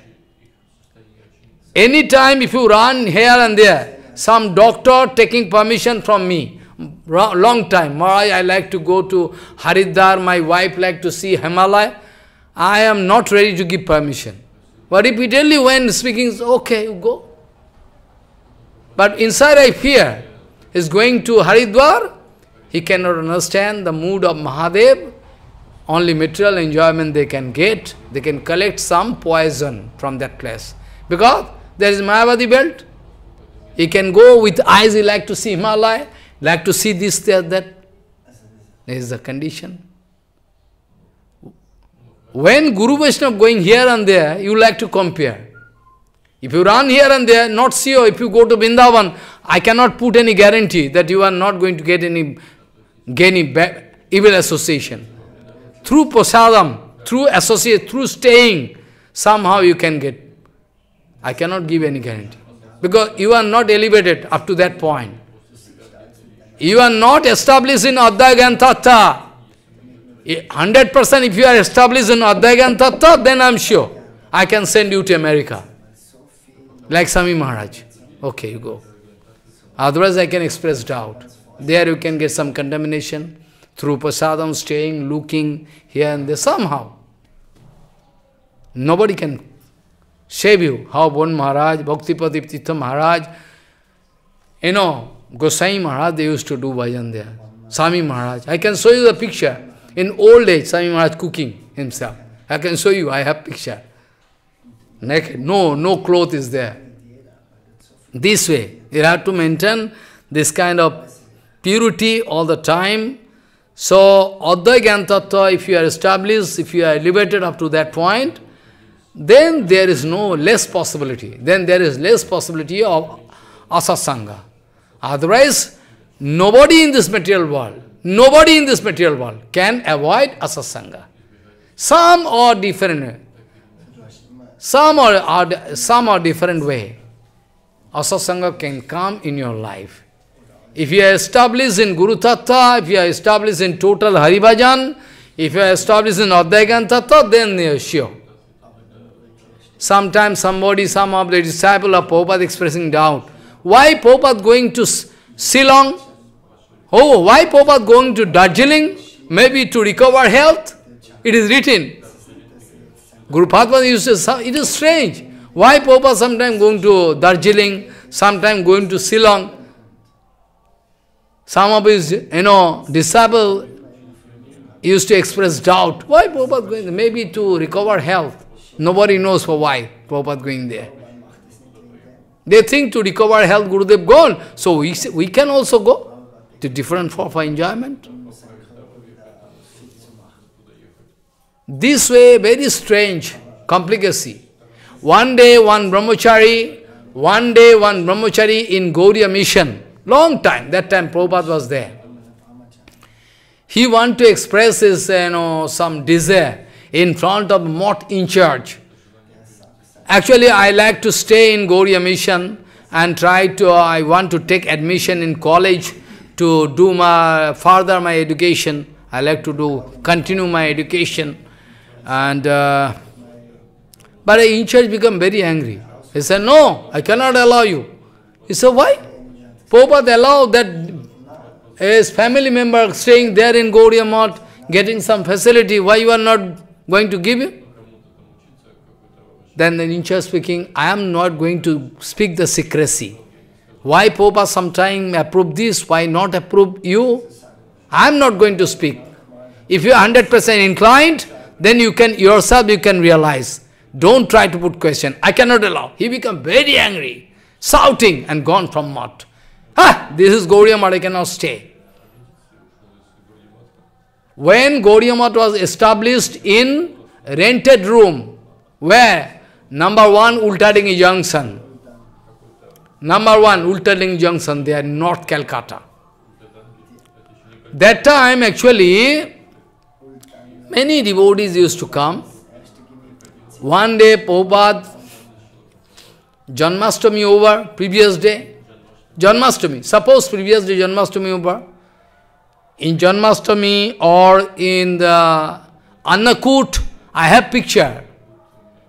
S1: Any time if you run here and there, some doctor taking permission from me, long time, Maharaj, I like to go to Haridwar, my wife like to see Himalaya, I am not ready to give permission. But if we tell repeatedly when speaking, okay, you go. But inside I fear, is going to Haridwar, he cannot understand the mood of Mahadev, only material enjoyment they can get, they can collect some poison from that place. Because there is Mayavadi belt. He can go with eyes, he like to see Himalaya, like to see this, that, that. This is the condition. When Guru Vaishnava going here and there, you like to compare. If you run here and there, not sure, if you go to Vrindavan, I cannot put any guarantee that you are not going to get any, gain any bad, evil association. Through prasadam, through associate, through staying, somehow you can get. I cannot give any guarantee. Because you are not elevated up to that point. You are not established in Adhyayan Tattva. 100% if you are established in Adhyayan Tattva, then I am sure I can send you to America. Like Swami Maharaj. Okay, you go. Otherwise I can express doubt. There you can get some contamination through prasadam, staying, looking here and there, somehow. Nobody can save you. How Bon Maharaj, Bhaktipada Tirtha Maharaj, you know, Gosai Maharaj, they used to do bhajan there. Swami Maharaj. I can show you the picture. In old age, Swami Maharaj cooking himself. I can show you, I have picture. Naked, no, no cloth is there. This way, you have to maintain this kind of purity all the time. So, Tattva, if you are established, if you are elevated up to that point, then there is no less possibility. Then there is less possibility of asasanga. Otherwise, nobody in this material world, nobody in this material world can avoid asasanga. Some are different, some are, are, some are different way. Asasanga can come in your life. If you are established in Guru Tattva, if you are established in total Haribhajan, if you are established in Adhyayan Tattva, then you are sure. Sometimes somebody, some of the disciple of Prabhupada expressing doubt. Why Prabhupada going to Ceylon? Oh, why Prabhupada going to Darjeeling? Maybe to recover health? It is written. Guru Padma used to say, it is strange. Why Prabhupada sometimes going to Darjeeling, sometimes going to Ceylon? Some of his, you know, disciple used to express doubt. Why Prabhupada going? Maybe to recover health. Nobody knows for why Prabhupada going there. They think to recover health, Gurudev gone. So we, we can also go to different form for enjoyment. This way, very strange complicacy. One day, one brahmachari, one day, one brahmachari in Gauriya mission, long time, that time Prabhupada was there. He want to express his, you know, some desire in front of mott in church. Actually, I like to stay in Gauriya mission and try to, uh, I want to take admission in college to do my, further my education. I like to do, continue my education. And, uh, but in charge become very angry. He said, no, I cannot allow you. He said, why? Prabhupada allow that, his family member staying there in Gaudiya getting some facility, why you are not going to give him? Then the Nincha speaking, I am not going to speak the secrecy. Why Popa sometime approve this, why not approve you? I am not going to speak. If you are 100% inclined, then you can yourself you can realize. Don't try to put question. I cannot allow. He become very angry, shouting and gone from mat. Ah, this is Gaudiya Mat, I cannot stay. When Gaudiya Mat was established in rented room, where number one Ultadingi Junction, number one Ultadingi Junction, they are North Calcutta. That time actually many devotees used to come. One day Prabhupada, Janmastami over, previous day, Janmastami, suppose previous day Janmastami over, in Janmastami or in the Annakut, I have picture.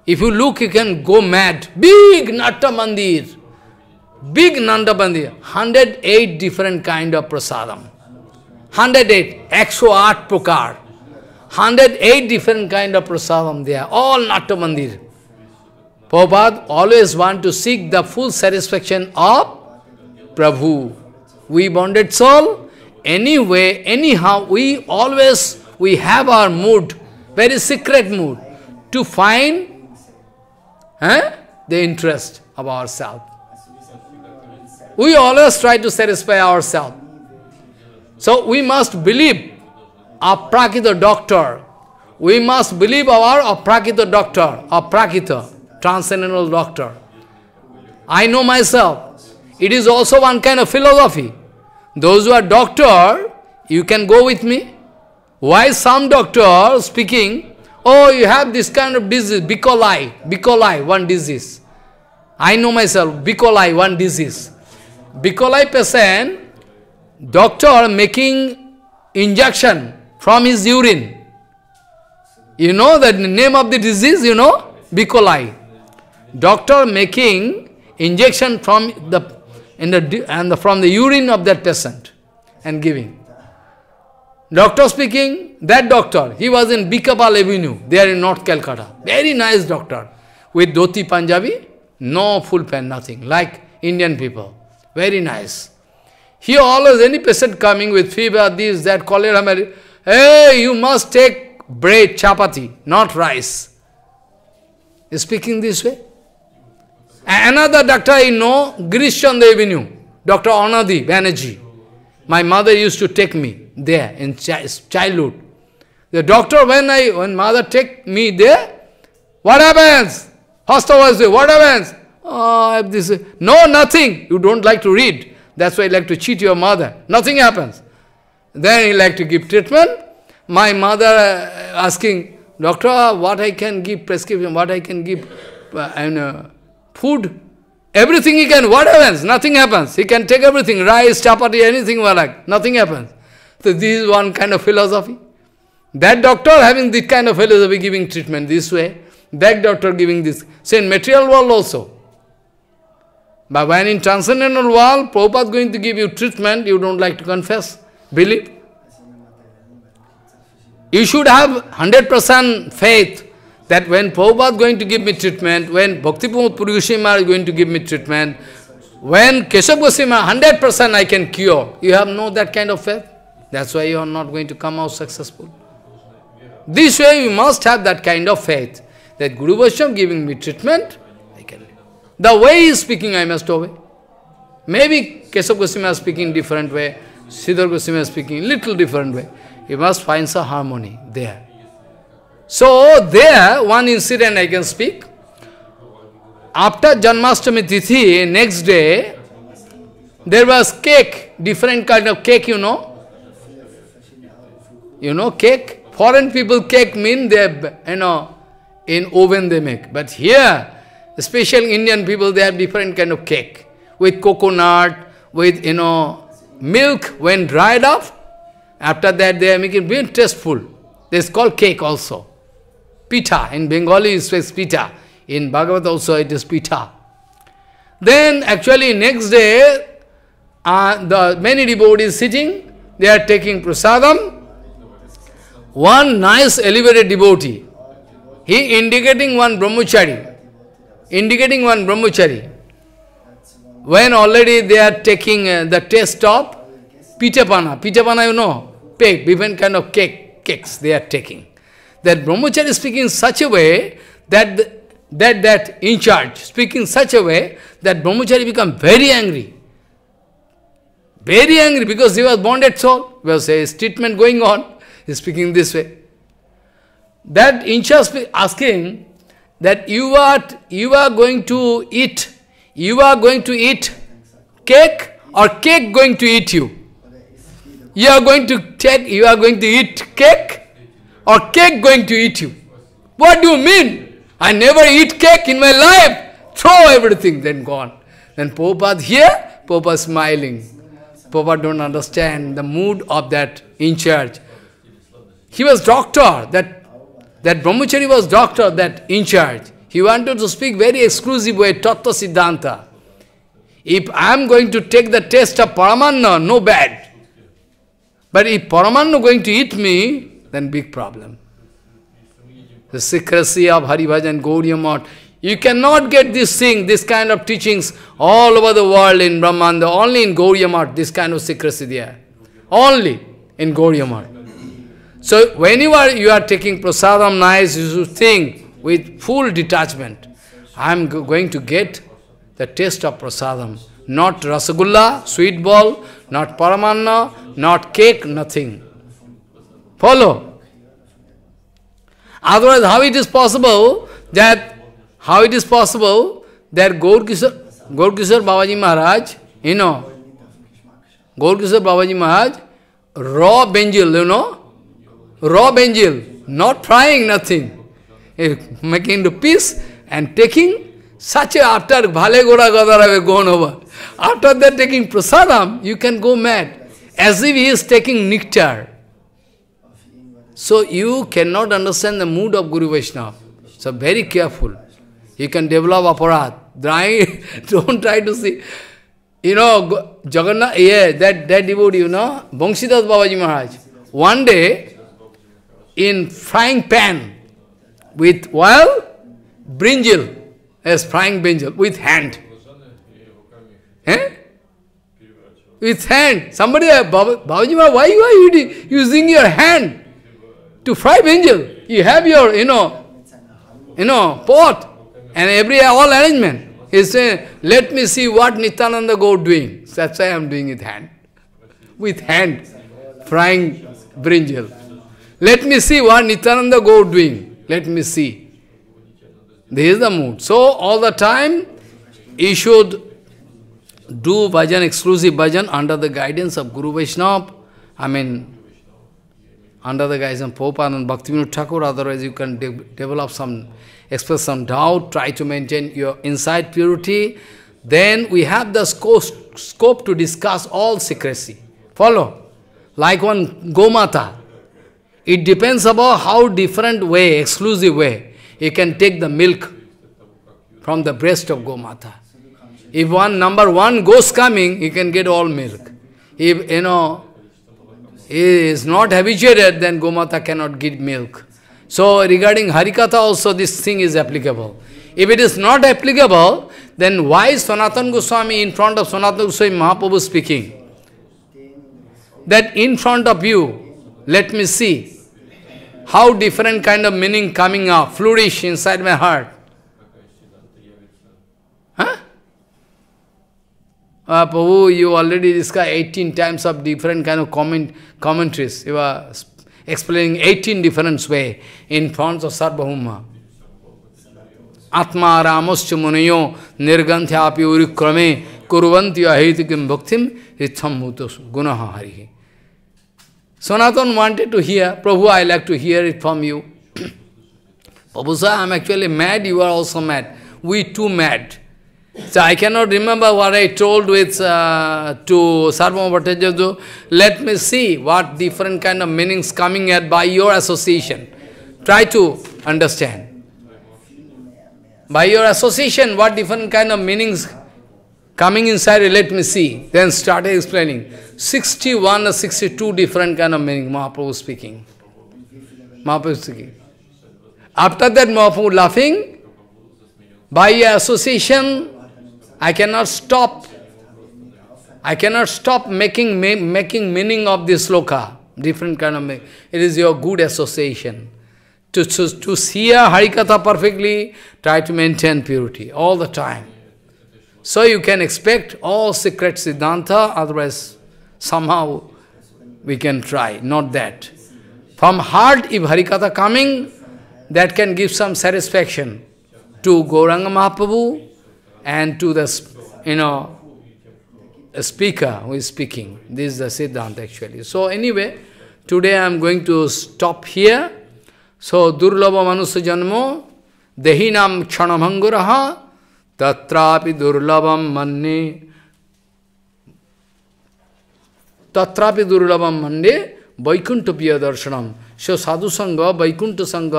S1: If you look, you can go mad. Big Natta Mandir, big Nanda Mandir, 108 different kind of prasadam. 108, 108 prokar. 108 different kind of prasadam there, all Natta Mandir. Prabhupada always want to seek the full satisfaction of Prabhu. We bonded soul, anyway, anyhow, we always, we have our mood, very secret mood, to find eh, the interest of ourselves. We always try to satisfy ourselves. So we must believe Aprakrita doctor. We must believe our Aprakrita doctor, Aprakrita, transcendental doctor. I know myself. It is also one kind of philosophy. Those who are doctor, you can go with me. Why some doctor speaking, oh, you have this kind of disease, Bicoli, Bicoli, one disease. I know myself, Bicoli, one disease. Bicoli patient, doctor making injection from his urine. You know the name of the disease, you know? Bicoli. Doctor making injection from the in the and the, from the urine of that patient and giving. Doctor speaking, that doctor, he was in Bikapal Avenue, there in North Calcutta. Very nice doctor. With dhoti Punjabi, no full pen, nothing, like Indian people. Very nice. Here always any patient coming with fever, this, that, cholera, hey, you must take bread, chapati, not rice. Is speaking this way. Another doctor I know, Girishchandra Avenue, Dr. Anadi Banerjee. My mother used to take me there in childhood. The doctor, when I, when mother take me there, what happens? Hospital was there, what happens? Oh, this, no, nothing. You don't like to read. That's why you like to cheat your mother. Nothing happens. Then he like to give treatment. My mother uh, asking, doctor, what I can give prescription, what I can give uh, and, uh, food. Everything he can, what happens? Nothing happens. He can take everything, rice, chapati, anything like, nothing happens. So this is one kind of philosophy. That doctor having this kind of philosophy giving treatment this way, that doctor giving this. Same material world also. But when in transcendental world, Prabhupada going to give you treatment, you don't like to confess, believe. You should have 100% faith that when Prabhupada going to give me treatment, when Bhakti Goswami is going to give me treatment, when Keshav Goswami, 100% I can cure. You have no that kind of faith. That's why you are not going to come out successful. This way you must have that kind of faith, that Guru Vaishnava giving me treatment, The way he is speaking, I must obey. Maybe Keshav Goswami is speaking different way, Sridhar Goswami is speaking little different way. You must find some harmony there. So there, one incident I can speak. After Janmashtami Tithi, next day, there was cake, different kind of cake, you know. You know, cake. Foreign people cake mean they, you know, in oven they make. But here, especially Indian people, they have different kind of cake. With coconut, with, you know, milk when dried up. After that, they are making very tasteful. This is called cake also. Pita. In Bengali, it says pita. In Bhagavad also, it is pita. Then, actually, next day, uh, the many devotees sitting, they are taking prasadam. One nice elevated devotee, he indicating one brahmachari, indicating one brahmachari. When already they are taking uh, the taste of pitapana, pitapana you know, cake, different kind of cake, cakes they are taking. That brahmachari speaking in such a way that the, that that in charge speaking such a way that brahmachari become very angry. Very angry because he was bonded soul. Was a treatment going on. He is speaking this way. That in charge asking that you are you are going to eat, you are going to eat cake or cake going to eat you. You are going to take, you are going to eat cake or cake going to eat you. What do you mean? I never eat cake in my life. Throw everything, then gone. Then Prabhupada here, Prabhupada smiling. Prabhupada don't understand the mood of that in charge. He was doctor, that, that Brahmachari was doctor, that in charge. He wanted to speak very exclusive way, Tattva Siddhanta. If I am going to take the taste of Paramanna, no bad. But if Paramanna going to eat me, then big problem. The secrecy of Hari Bhajan, Gaudiya You cannot get this thing, this kind of teachings all over the world in Brahmanda, only in Gaudiya this kind of secrecy there. Only in Gaudiya So whenever you are taking prasadam nice, you should think with full detachment, I am going to get the taste of prasadam. Not rasagulla, sweet ball, not paramanna, not cake, nothing. Follow. Otherwise, how it is possible that, how it is possible that Gaur Kishore, Gaur Babaji Maharaj, you know, Gaur Kishore Babaji Maharaj, raw benjil, you know, raw angel, not trying, nothing. Eh, making the peace and taking such a, after Bhale Gora Gadara gone over, after that taking prasadam, you can go mad, as if he is taking nectar. So you cannot understand the mood of Guru Vaishnava. So very careful. You can develop aparadh. (laughs) Don't try to see. You know, Jagannath, yeah, that, that devotee, you know, Bangsidas Babaji Maharaj. One day, in frying pan, with oil, brinjal, as frying brinjal, with hand. Eh? With hand. Somebody, Babaji Maharaj, why you are using your hand? to fry brinjal. You have your, you know, you know, pot and every all arrangement. He saying, let me see what Nityananda go doing. That's why I am doing it hand. With hand, frying brinjal. Let me see what Nityananda Gaur doing. Let me see. This is the mood. So, all the time, you should do bhajan, exclusive bhajan, under the guidance of Guru Vaishnava. I mean, under the guise of Prabhupada and Bhaktivinoda Thakur, otherwise you can de develop some, express some doubt, try to maintain your inside purity. Then we have the scope to discuss all secrecy. Follow? Like one Gomata. It depends about how different way, exclusive way, you can take the milk from the breast of Gomata. If one number one goes coming, you can get all milk. If, you know, he is not habituated, then Gomata cannot give milk. So regarding Harikatha also this thing is applicable. If it is not applicable, then why is Sanatan Goswami in front of Sanatan Goswami Mahaprabhu speaking? That in front of you, let me see how different kind of meaning coming up, flourish inside my heart. Huh? Uh, Prabhu, you already discussed 18 times of different kind of comment, commentaries. You are explaining 18 different way in front of Sarvabhauma. Atma Ramascha Munayo Nirganthyapi Urikrame Kurvanti Ahitikim Bhaktim Ritham Bhutos Gunaha Harihi. Sanatan wanted to hear, Prabhu, I like to hear it from you. (clears throat) Prabhu I am actually mad, you are also mad. We too mad. So I cannot remember what I told with uh, to Sarvabhauma Bhattacharya. Let me see what different kind of meanings coming at by your association. Try to understand. By your association, what different kind of meanings Coming inside, let me see. Then started explaining. 61 or 62 different kind of meaning Mahaprabhu speaking. Mahaprabhu speaking. After that, Mahaprabhu laughing. By association, I cannot stop. I cannot stop making making meaning of this sloka. Different kind of meaning. It is your good association. To, to, to hear Harikatha perfectly, try to maintain purity all the time. So you can expect all secret Siddhanta, otherwise somehow we can try, not that. From heart, if Harikatha coming, that can give some satisfaction to Gauranga Mahaprabhu and to the, you know, speaker who is speaking. This is the Siddhanta actually. So anyway, today I am going to stop here. So, Durlava Manusya Janmo, Dehinam Kshanamanguraha, तत्रापि दुर्लभम मन्ने तत्रापि दुर्लभम मन्ने वैकुंठ प्रिय दर्शनम सो साधु संग वैकुंठ संग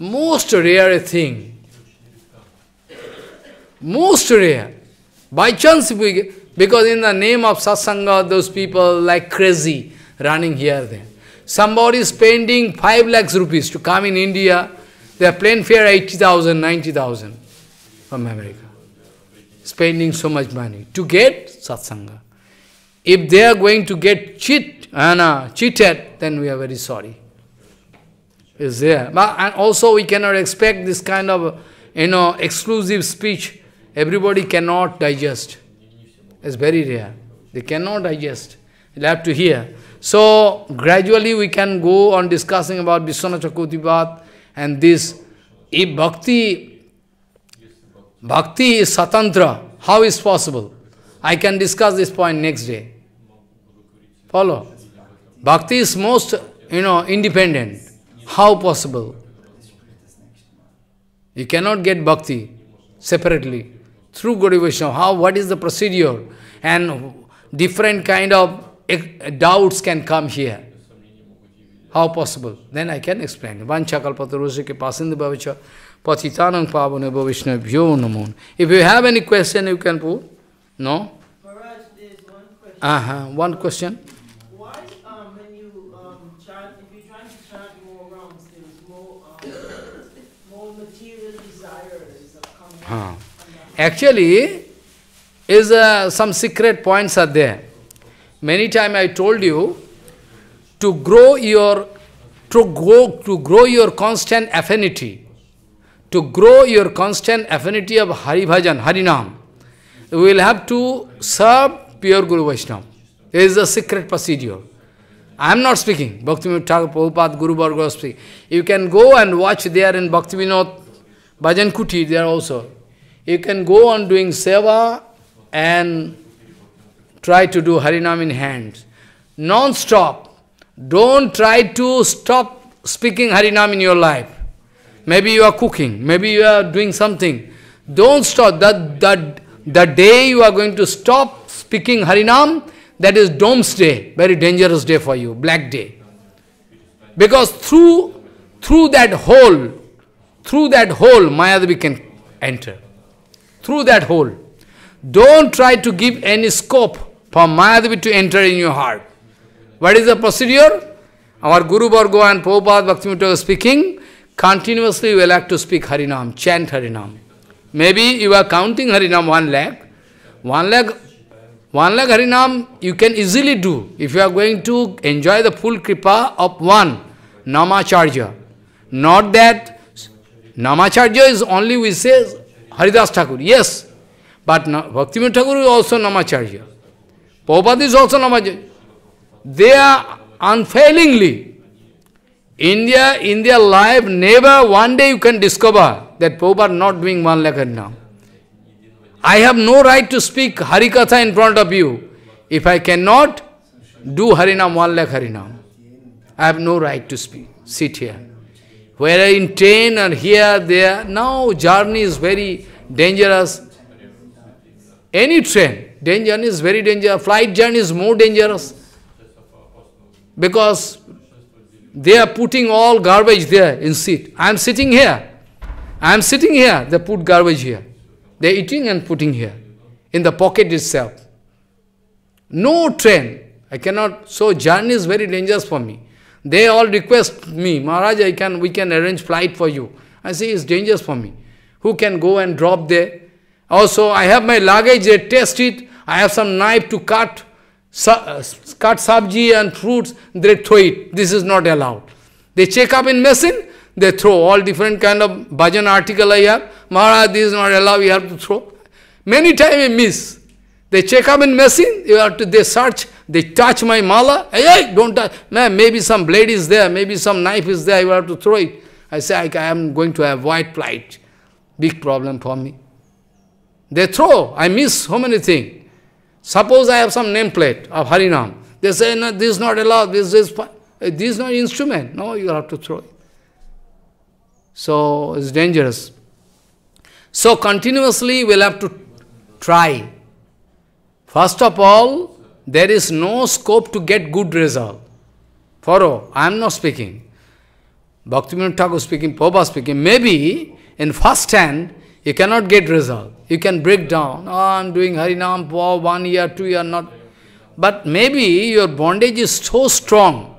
S1: most rare thing most rare by chance we because in the name of satsanga those people like crazy running here there somebody is spending 5 lakhs rupees to come in india their plane fare 80000 90000 from america spending so much money to get satsanga. If they are going to get cheat, uh, cheated, then we are very sorry. Is there. But, and also we cannot expect this kind of, you know, exclusive speech. Everybody cannot digest. It's very rare. They cannot digest. You'll have to hear. So, gradually we can go on discussing about Vishwanath Chakravarti and this. If bhakti Bhakti is satantra. How is possible? I can discuss this point next day. Follow? Bhakti is most, you know, independent. How possible? You cannot get bhakti separately. Through Gaudiya Vaishnava, how, what is the procedure? And different kind of doubts can come here. How possible? Then I can explain. Vancha kalpatarosya ke pasinda bhavacha Patitanang Pavaneva Vishnavyo Namon. If you have any question, you can put. No?
S2: Maharaj, there's one question.
S1: Uh-huh. One question.
S2: Why, um, when you um, chant, if you're trying to chant more rounds, there's more, um, more material desires coming huh.
S1: Actually, is uh, some secret points are there. Many times I told you to grow your to grow to grow your constant affinity to grow your constant affinity of Hari Bhajan, Harinam, you will have to serve pure Guru Vaishnava. It is a secret procedure. I am not speaking. Bhaktivinoda Thakur Prabhupada Guru Varga speak. You can go and watch there in Bhaktivinoda Bhajan Kuti there also. You can go on doing seva and try to do Harinam in hands. Non-stop. Don't try to stop speaking Harinam in your life. Maybe you are cooking, maybe you are doing something. Don't stop. That, that, the day you are going to stop speaking Harinam, that is doomsday, very dangerous day for you, black day. Because through, through that hole, through that hole, Mayadevi can enter. Through that hole. Don't try to give any scope for Mayadevi to enter in your heart. What is the procedure? Our Guru Vargo and Prabhupada Bhaktivinoda speaking, Continuously you will have to speak Harinam, chant Harinam. Maybe you are counting Harinam one lakh. One lakh, one lakh Harinam you can easily do if you are going to enjoy the full kripa of one Namacharya. Not that Namacharya is only we say Haridas Thakur. Yes, but Bhaktivinoda Thakur is also Namacharya. Prabhupada is also Namacharya. They are unfailingly India, India life, never one day you can discover that Prabhupada not doing one lakh now. I have no right to speak Harikatha in front of you. If I cannot do Harinam, one lakh Harinam, I have no right to speak, sit here. Whether in train or here, there, now journey is very dangerous. Any train, danger is very dangerous. Flight journey is more dangerous. Because they are putting all garbage there in seat. I am sitting here. I am sitting here. They put garbage here. They are eating and putting here. in the pocket itself. No train. I cannot, so journey is very dangerous for me. They all request me, Maharaj, I can, we can arrange flight for you. I say, it's dangerous for me. Who can go and drop there? Also, I have my luggage, they test it. I have some knife to cut, Uh, cut sabji and fruits, they throw it. This is not allowed. They check up in machine, they throw all different kind of bhajan article I have. Maharaj, this is not allowed, you have to throw. Many times I miss. They check up in machine, you have to, they search, they touch my mala. Hey, hey don't touch. Man, maybe some blade is there, maybe some knife is there, you have to throw it. I say, I, I am going to white plight. Big problem for me. They throw, I miss so many things. Suppose I have some nameplate of Harinam. They say, no, this is not allowed, this is, eh, this is not instrument. No, you have to throw it. So, it's dangerous. So, continuously we'll have to try. First of all, there is no scope to get good result. Follow, I am not speaking. Bhaktivinoda Thakur speaking, Prabhupada speaking. Maybe in first hand, you cannot get result. You can break down. Ah, oh, I am doing Harinam for one year, two year, not. But maybe your bondage is so strong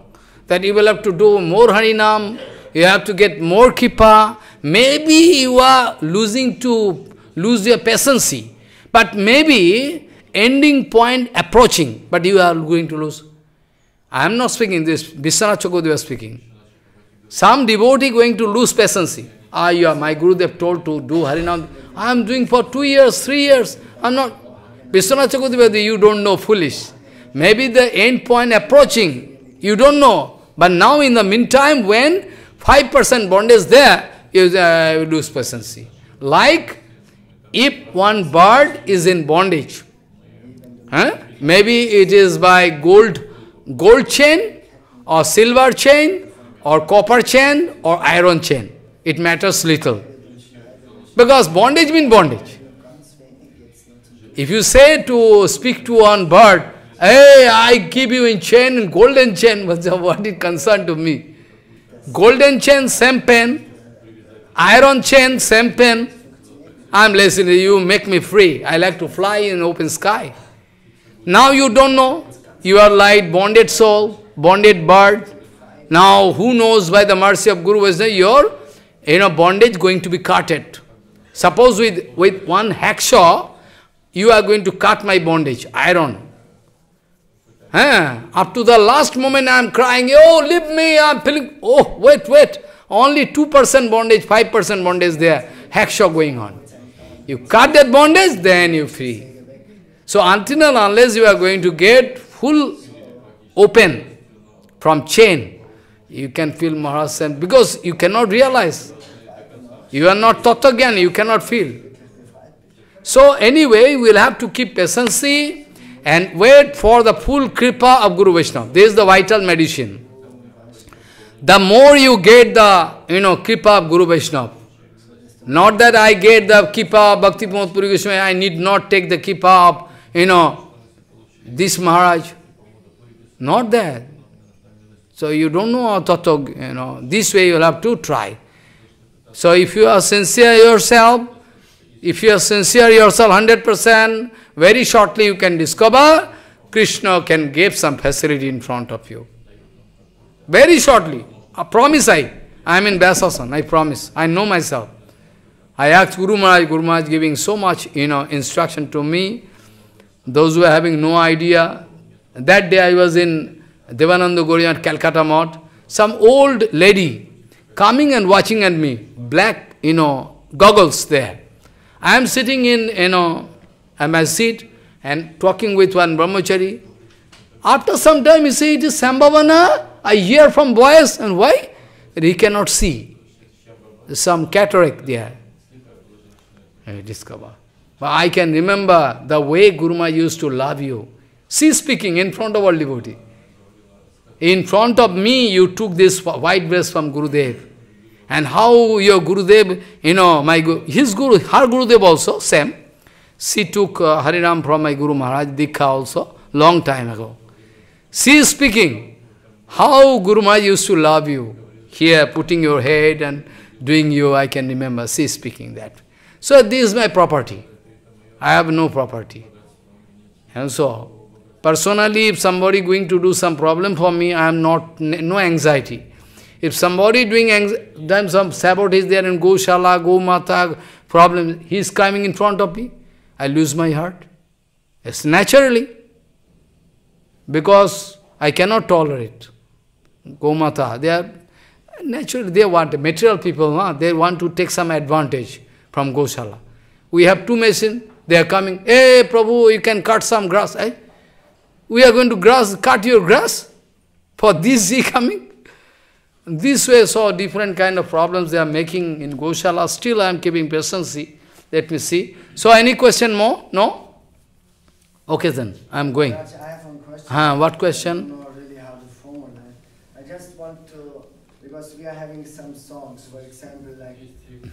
S1: that you will have to do more Harinam, you have to get more kripa. Maybe you are losing to lose your patience. But maybe ending point approaching, but you are going to lose. I am not speaking this, Vishwanath Chakodeva speaking. Some devotee going to lose patience. Ah, you are, my Gurudev told to do Harinam. I am doing for two years, three years. I am not. Vishwanath Chakodeva, you don't know, foolish. Maybe the end point approaching, you don't know. But now in the meantime, when 5% bond is there, you uh, lose. Like if one bird is in bondage, huh? maybe it is by gold, gold chain or silver chain or copper chain or iron chain. It matters little. Because bondage means bondage. If you say to speak to one bird, hey, I keep you in chain, in golden chain, (laughs) what the concern to me? Golden chain, same pen. Iron chain, same pen. I'm listening to you, make me free. I like to fly in open sky. Now you don't know. You are like bonded soul, bonded bird. Now, who knows by the mercy of Guru Vaishnava, your you know, bondage going to be cutted. Suppose with, with one hacksaw, you are going to cut my bondage, iron. Eh? Up to the last moment I am crying, oh, leave me, I am feeling, oh, wait, wait. Only 2% bondage, 5% bondage there, hacksaw going on. You cut that bondage, then you free. So until and unless you are going to get full open from chain, you can feel Maharaj because you cannot realize. You are not Tattagyan, you cannot feel. So anyway, we will have to keep patience and wait for the full kripa of Guru Vaishnava. This is the vital medicine. The more you get the, you know, kripa of Guru Vaishnava, not that I get the kripa of Bhakti Puri Goswami, I need not take the kripa of, you know, this Maharaj. Not that. So you don't know tattva, you know, this way you'll have to try. So if you are sincere yourself, if you are sincere yourself 100%, very shortly you can discover Krishna can give some facility in front of you. Very shortly. I promise I. I am in Vyasasan, I promise. I know myself. I asked Guru Maharaj, Guru Maharaj giving so much, you know, instruction to me. Those who are having no idea. That day I was in Devananda Goriyan, Calcutta Mott. Some old lady coming and watching at me, black, you know, goggles there. I am sitting in, you know, at my seat and talking with one brahmachari. After some time, you see, it is Sambhavana. I hear from voice, and why? He cannot see. Some cataract there. I discover. But I can remember the way Guruma used to love you. See speaking in front of all devotee. In front of me, you took this white dress from Gurudev. And how your Gurudev, you know, my his Guru, her Gurudev also, same. She took uh, Harinam from my Guru Maharaj, Dikha also, long time ago. She is speaking, how Guru Maharaj used to love you. Here, putting your head and doing you, I can remember, she is speaking that. So this is my property. I have no property. And so, personally, if somebody going to do some problem for me, I am not, no anxiety. If somebody doing done some sabotage there in Goshala, Gomata, problem, he is coming in front of me, I lose my heart. It's naturally. Because I cannot tolerate. Gomata, they are naturally they want material people, huh? they want to take some advantage from Goshala. We have two machines, they are coming, hey Prabhu, you can cut some grass. Eh? We are going to grass, cut your grass? For this he coming? This way, so different kind of problems they are making in Goshala. Still I am keeping patience. Let me see. So any question more? No? Okay then, I am going.
S3: I have one question.
S1: Uh, what question?
S3: I don't know really how to formulate. I just want to, because we are having some songs, for example, like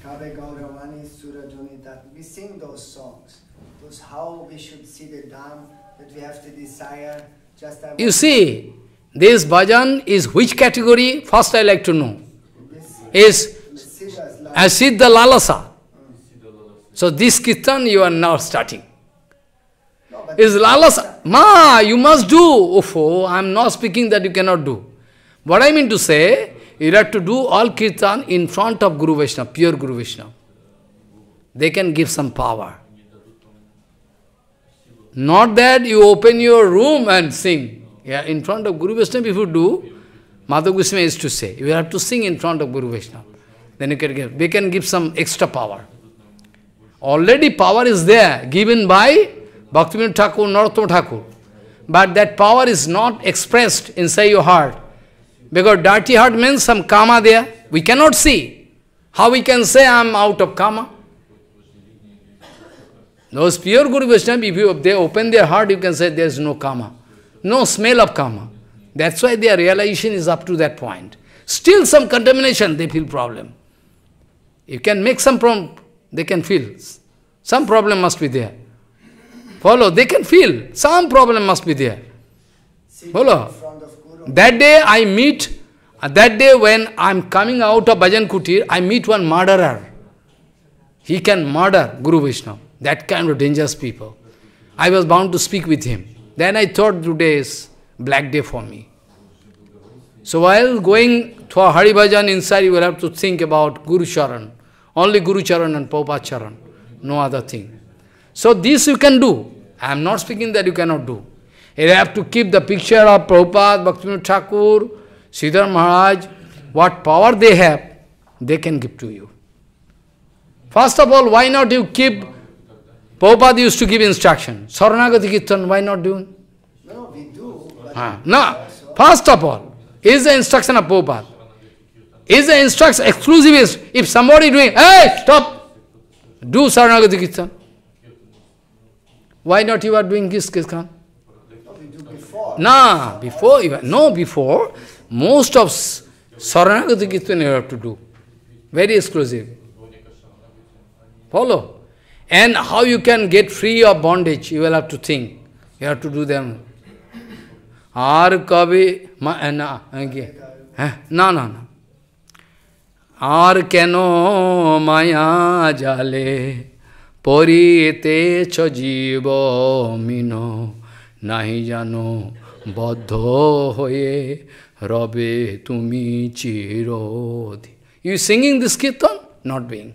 S3: Kabe Gauravani, Surajuni, that we sing those songs. Those how we should see the Dham, that we have to desire. Just I
S1: You see, this bhajan is which category? First I like to know. Is
S3: Siddha's love.
S1: Lalasa. So this kirtan you are now starting. Is Lalasa. Ma, you must do. Ofo, I am not speaking that you cannot do. What I mean to say, you have to do all kirtan in front of Guru Vaishnava, pure Guru Vaishnava. They can give some power. Not that you open your room and sing. Yeah, in front of Guru Vaishnava, if you do, Madhav Goswami used to say, you have to sing in front of Guru Vaishnava. Then you can give, they can give some extra power. Already power is there, given by Bhaktivinoda Thakur, Narottama Thakur. But that power is not expressed inside your heart. Because dirty heart means some karma there. We cannot see. How we can say I am out of karma? Those pure Guru Vaishnava, if, you, they open their heart, you can say there is no karma. No smell of karma. That's why their realization is up to that point. Still some contamination, they feel problem. You can make some problem, they can feel. Some problem must be there. Follow, they can feel. Some problem must be there. Follow.
S3: in front of Guru.
S1: That day I meet, uh, that day when I'm coming out of Bhajan Kutir, I meet one murderer. He can murder Guru Vishnu. That kind of dangerous people. I was bound to speak with him. Then I thought today is black day for me. So while going to Hari Bhajan inside, you will have to think about Guru Charan. Only Guru Charan and Prabhupada Charan. No other thing. So this you can do. I am not speaking that you cannot do. You have to keep the picture of Prabhupada, Bhaktivinoda Thakur, Sridhar Maharaj, what power they have, they can give to you. First of all, why not you keep, Prabhupada used to give instruction, Saranagati Kirtan, why not doing?
S3: No, we do.
S1: Ah, No, first of all, is the instruction of Prabhupada. Is the instruction exclusive? If somebody doing, hey, stop, do Saranagati Kirtan. Why not you are doing this Kirtan?
S3: no, before.
S1: Even, no, before, most of Saranagati Kirtan you have to do. Very exclusive. Follow? And how you can get free of bondage, you will have to think. You have to do them. আগে, হ্যাঁ, না না না আর কেন মায়া জালে পরিতেছ জীব মিন নাহি জানো বদ্ধ হয়ে রবে তুমি চিরধি you singing this kirtan not being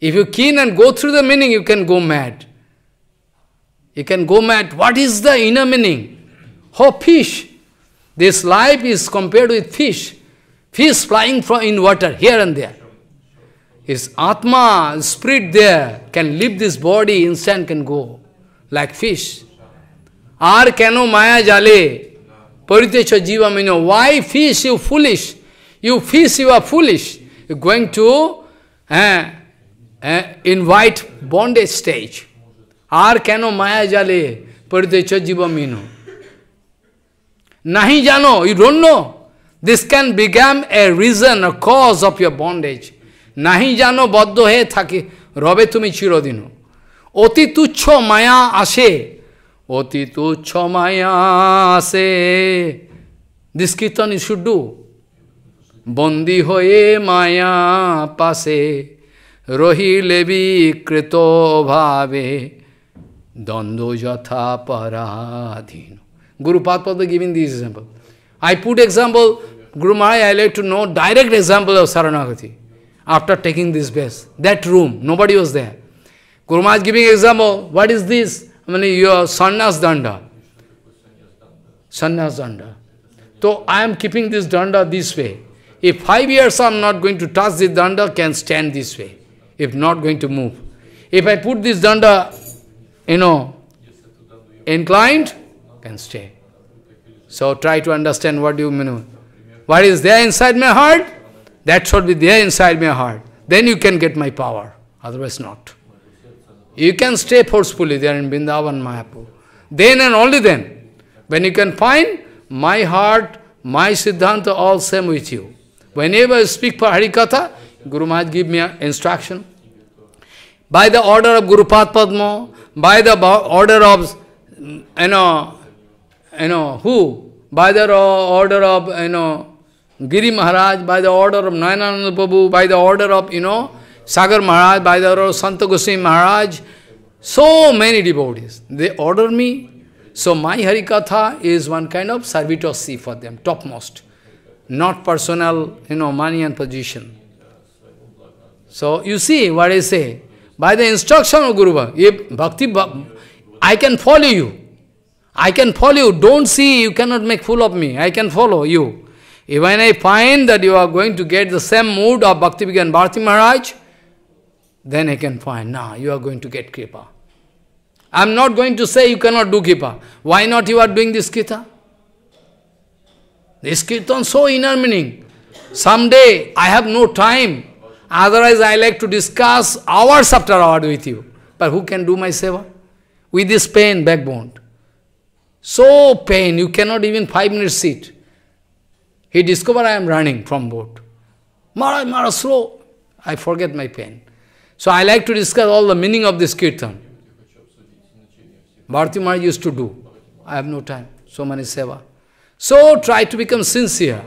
S1: If you keen and go through the meaning, you can go mad. You can go mad. What is the inner meaning? Oh, fish. This life is compared with fish. Fish flying from in water, here and there. His Atma, spirit there, can leave this body, instant can go, like fish. Ar kano maya jale, paritecha jiva mino. Why fish, you foolish? You fish, you are foolish. You're going to eh, uh, invite bondage stage আর কেন মায়া জালে পরিতেছ জীবমিনু নাহি জানো you don't know this can become a reason a cause of your bondage নাহি জানো বদ্ধ হয়ে থাকে রবে তুমি চিরদিনও অতি তুচ্ছ মায়া আসে অতি তুচ্ছ মায়া আসে। This kirtan you should do বন্দি হয়ে মায়া পাশে। রহিলে বিকৃত ভাবে Dando jatha paradhino. Guru Padpada giving this example. I put example, Guru Maharaj, I like to know direct example of Saranagati. After taking this base, that room, nobody was there. Guru Maharaj giving example, what is this? I mean, your sannyas danda. Sannyas danda. So I am keeping this danda this way. If five years I am not going to touch this danda, can stand this way. If not going to move. If I put this danda, you know, inclined, can stay. So try to understand what you mean. What is there inside my heart? That should be there inside my heart. Then you can get my power. Otherwise not. You can stay forcefully there in Vrindavan Mayapur. Then and only then. When you can find my heart, my Siddhanta all same with you. Whenever you speak for Harikatha, Guru Maharaj give me an instruction. By the order of Guru Padma, by the order of, you know, you know, who? By the order of, you know, Giri Maharaj, by the order of Nayanananda Prabhu, by the order of, you know, Sagar Maharaj, by the order of Santa Goswami Maharaj, so many devotees. They order me. So my Harikatha is one kind of servitorship for them, topmost. Not personal, you know, money and position. So you see what I say. By the instruction of Guru, if bhakti, I can follow you. I can follow you. Don't see, you cannot make fool of me. I can follow you. If when I find that you are going to get the same mood of Bhakti Vigyan Bharati Maharaj, then I can find, now you are going to get kripa. I am not going to say you cannot do kripa. Why not you are doing this kirtan? This kirtan so inner meaning. Someday I have no time. Otherwise I like to discuss hours after hours with you. But who can do my seva? With this pain, backbone. So pain, you cannot even five minutes sit. He discovered I am running from boat. Maharaj, Maharaj, slow. I forget my pain. So I like to discuss all the meaning of this kirtan. Bharati Maharaj used to do. I have no time. So many seva. So try to become sincere.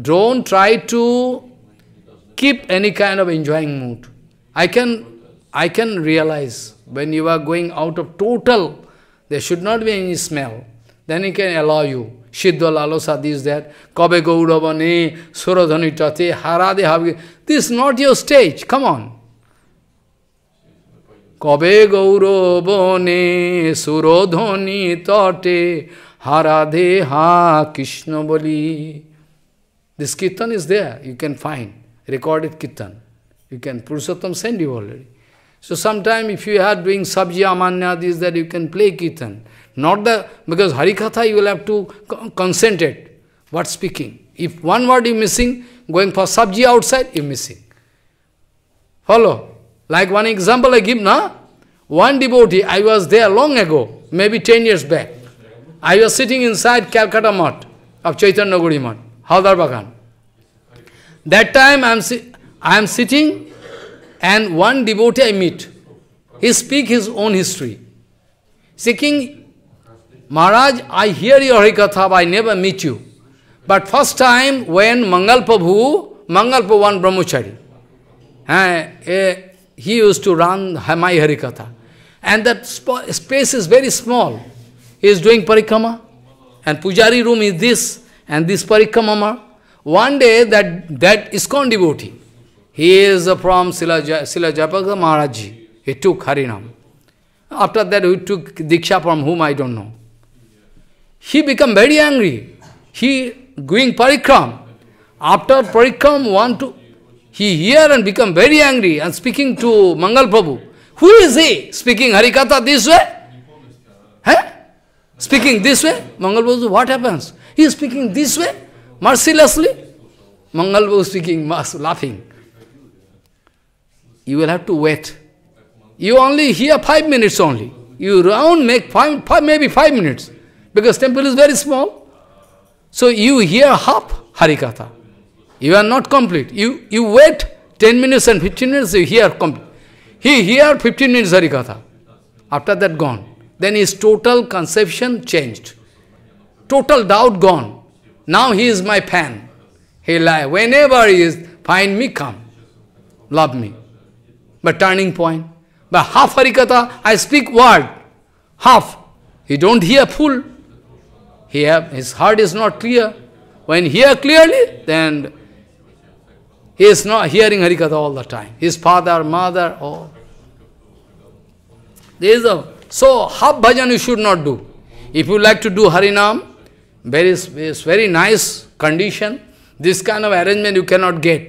S1: Don't try to keep any kind of enjoying mood. I can, I can realize when you are going out of total there should not be any smell. Then he can allow you. Siddha lalosa, this, that. Kabe gauravane, suradhani tate, harade havi. This is not your stage. Come on. Kabe gauravane, surodhani tate, harade ha Krishna boli. This kirtan is there. You can find. Recorded kirtan. You can, Purushottam send you already. So sometime if you are doing sabji amanya, this that you can play kirtan. Not the, because harikatha you will have to concentrate. What speaking? If one word is missing, going for sabji outside, you missing. Follow? Like one example I give, na? One devotee, I was there long ago, maybe 10 years back. I was sitting inside Calcutta of Chaitanya Gauri Mutt, Haldar Bagan. That time I am, si I am sitting and one devotee I meet, he speak his own history. Seeking, Maharaj, I hear your Harikatha, I never meet you. But first time when Mangal Prabhu, Mangal Prabhu one brahmachari, uh, he used to run my Harikatha. And that space is very small. He is doing parikrama, and pujari room is this, and this parikrama. One day that, that ISKCON devotee, he is from Srila, Srila Jayapataka Maharaj. He took Harinam. After that, he took Diksha from whom I don't know. He become very angry. He going parikram. After parikram, want to, he hear and become very angry and speaking to Mangal Prabhu. Who is he? Speaking Harikatha this way? Huh? Speaking this way? Mangal Prabhu, what happens? He is speaking this way, mercilessly. Mangal Prabhu speaking, laughing you will have to wait. You only hear five minutes only. You round make five, five, maybe five minutes. Because temple is very small. So you hear half Harikatha. You are not complete. You, you wait 10 minutes and 15 minutes, you hear complete. He hear 15 minutes Harikatha. After that gone. Then his total conception changed. Total doubt gone. Now he is my fan. He lie. Whenever he is, find me, come. Love me but turning point. But half Harikatha, I speak word. half. He don't hear full. He have, his heart is not clear. When he hear clearly, then he is not hearing Harikatha all the time. His father, mother, all. There is a, so half bhajan you should not do. If you like to do Harinam, very, very nice condition, this kind of arrangement you cannot get.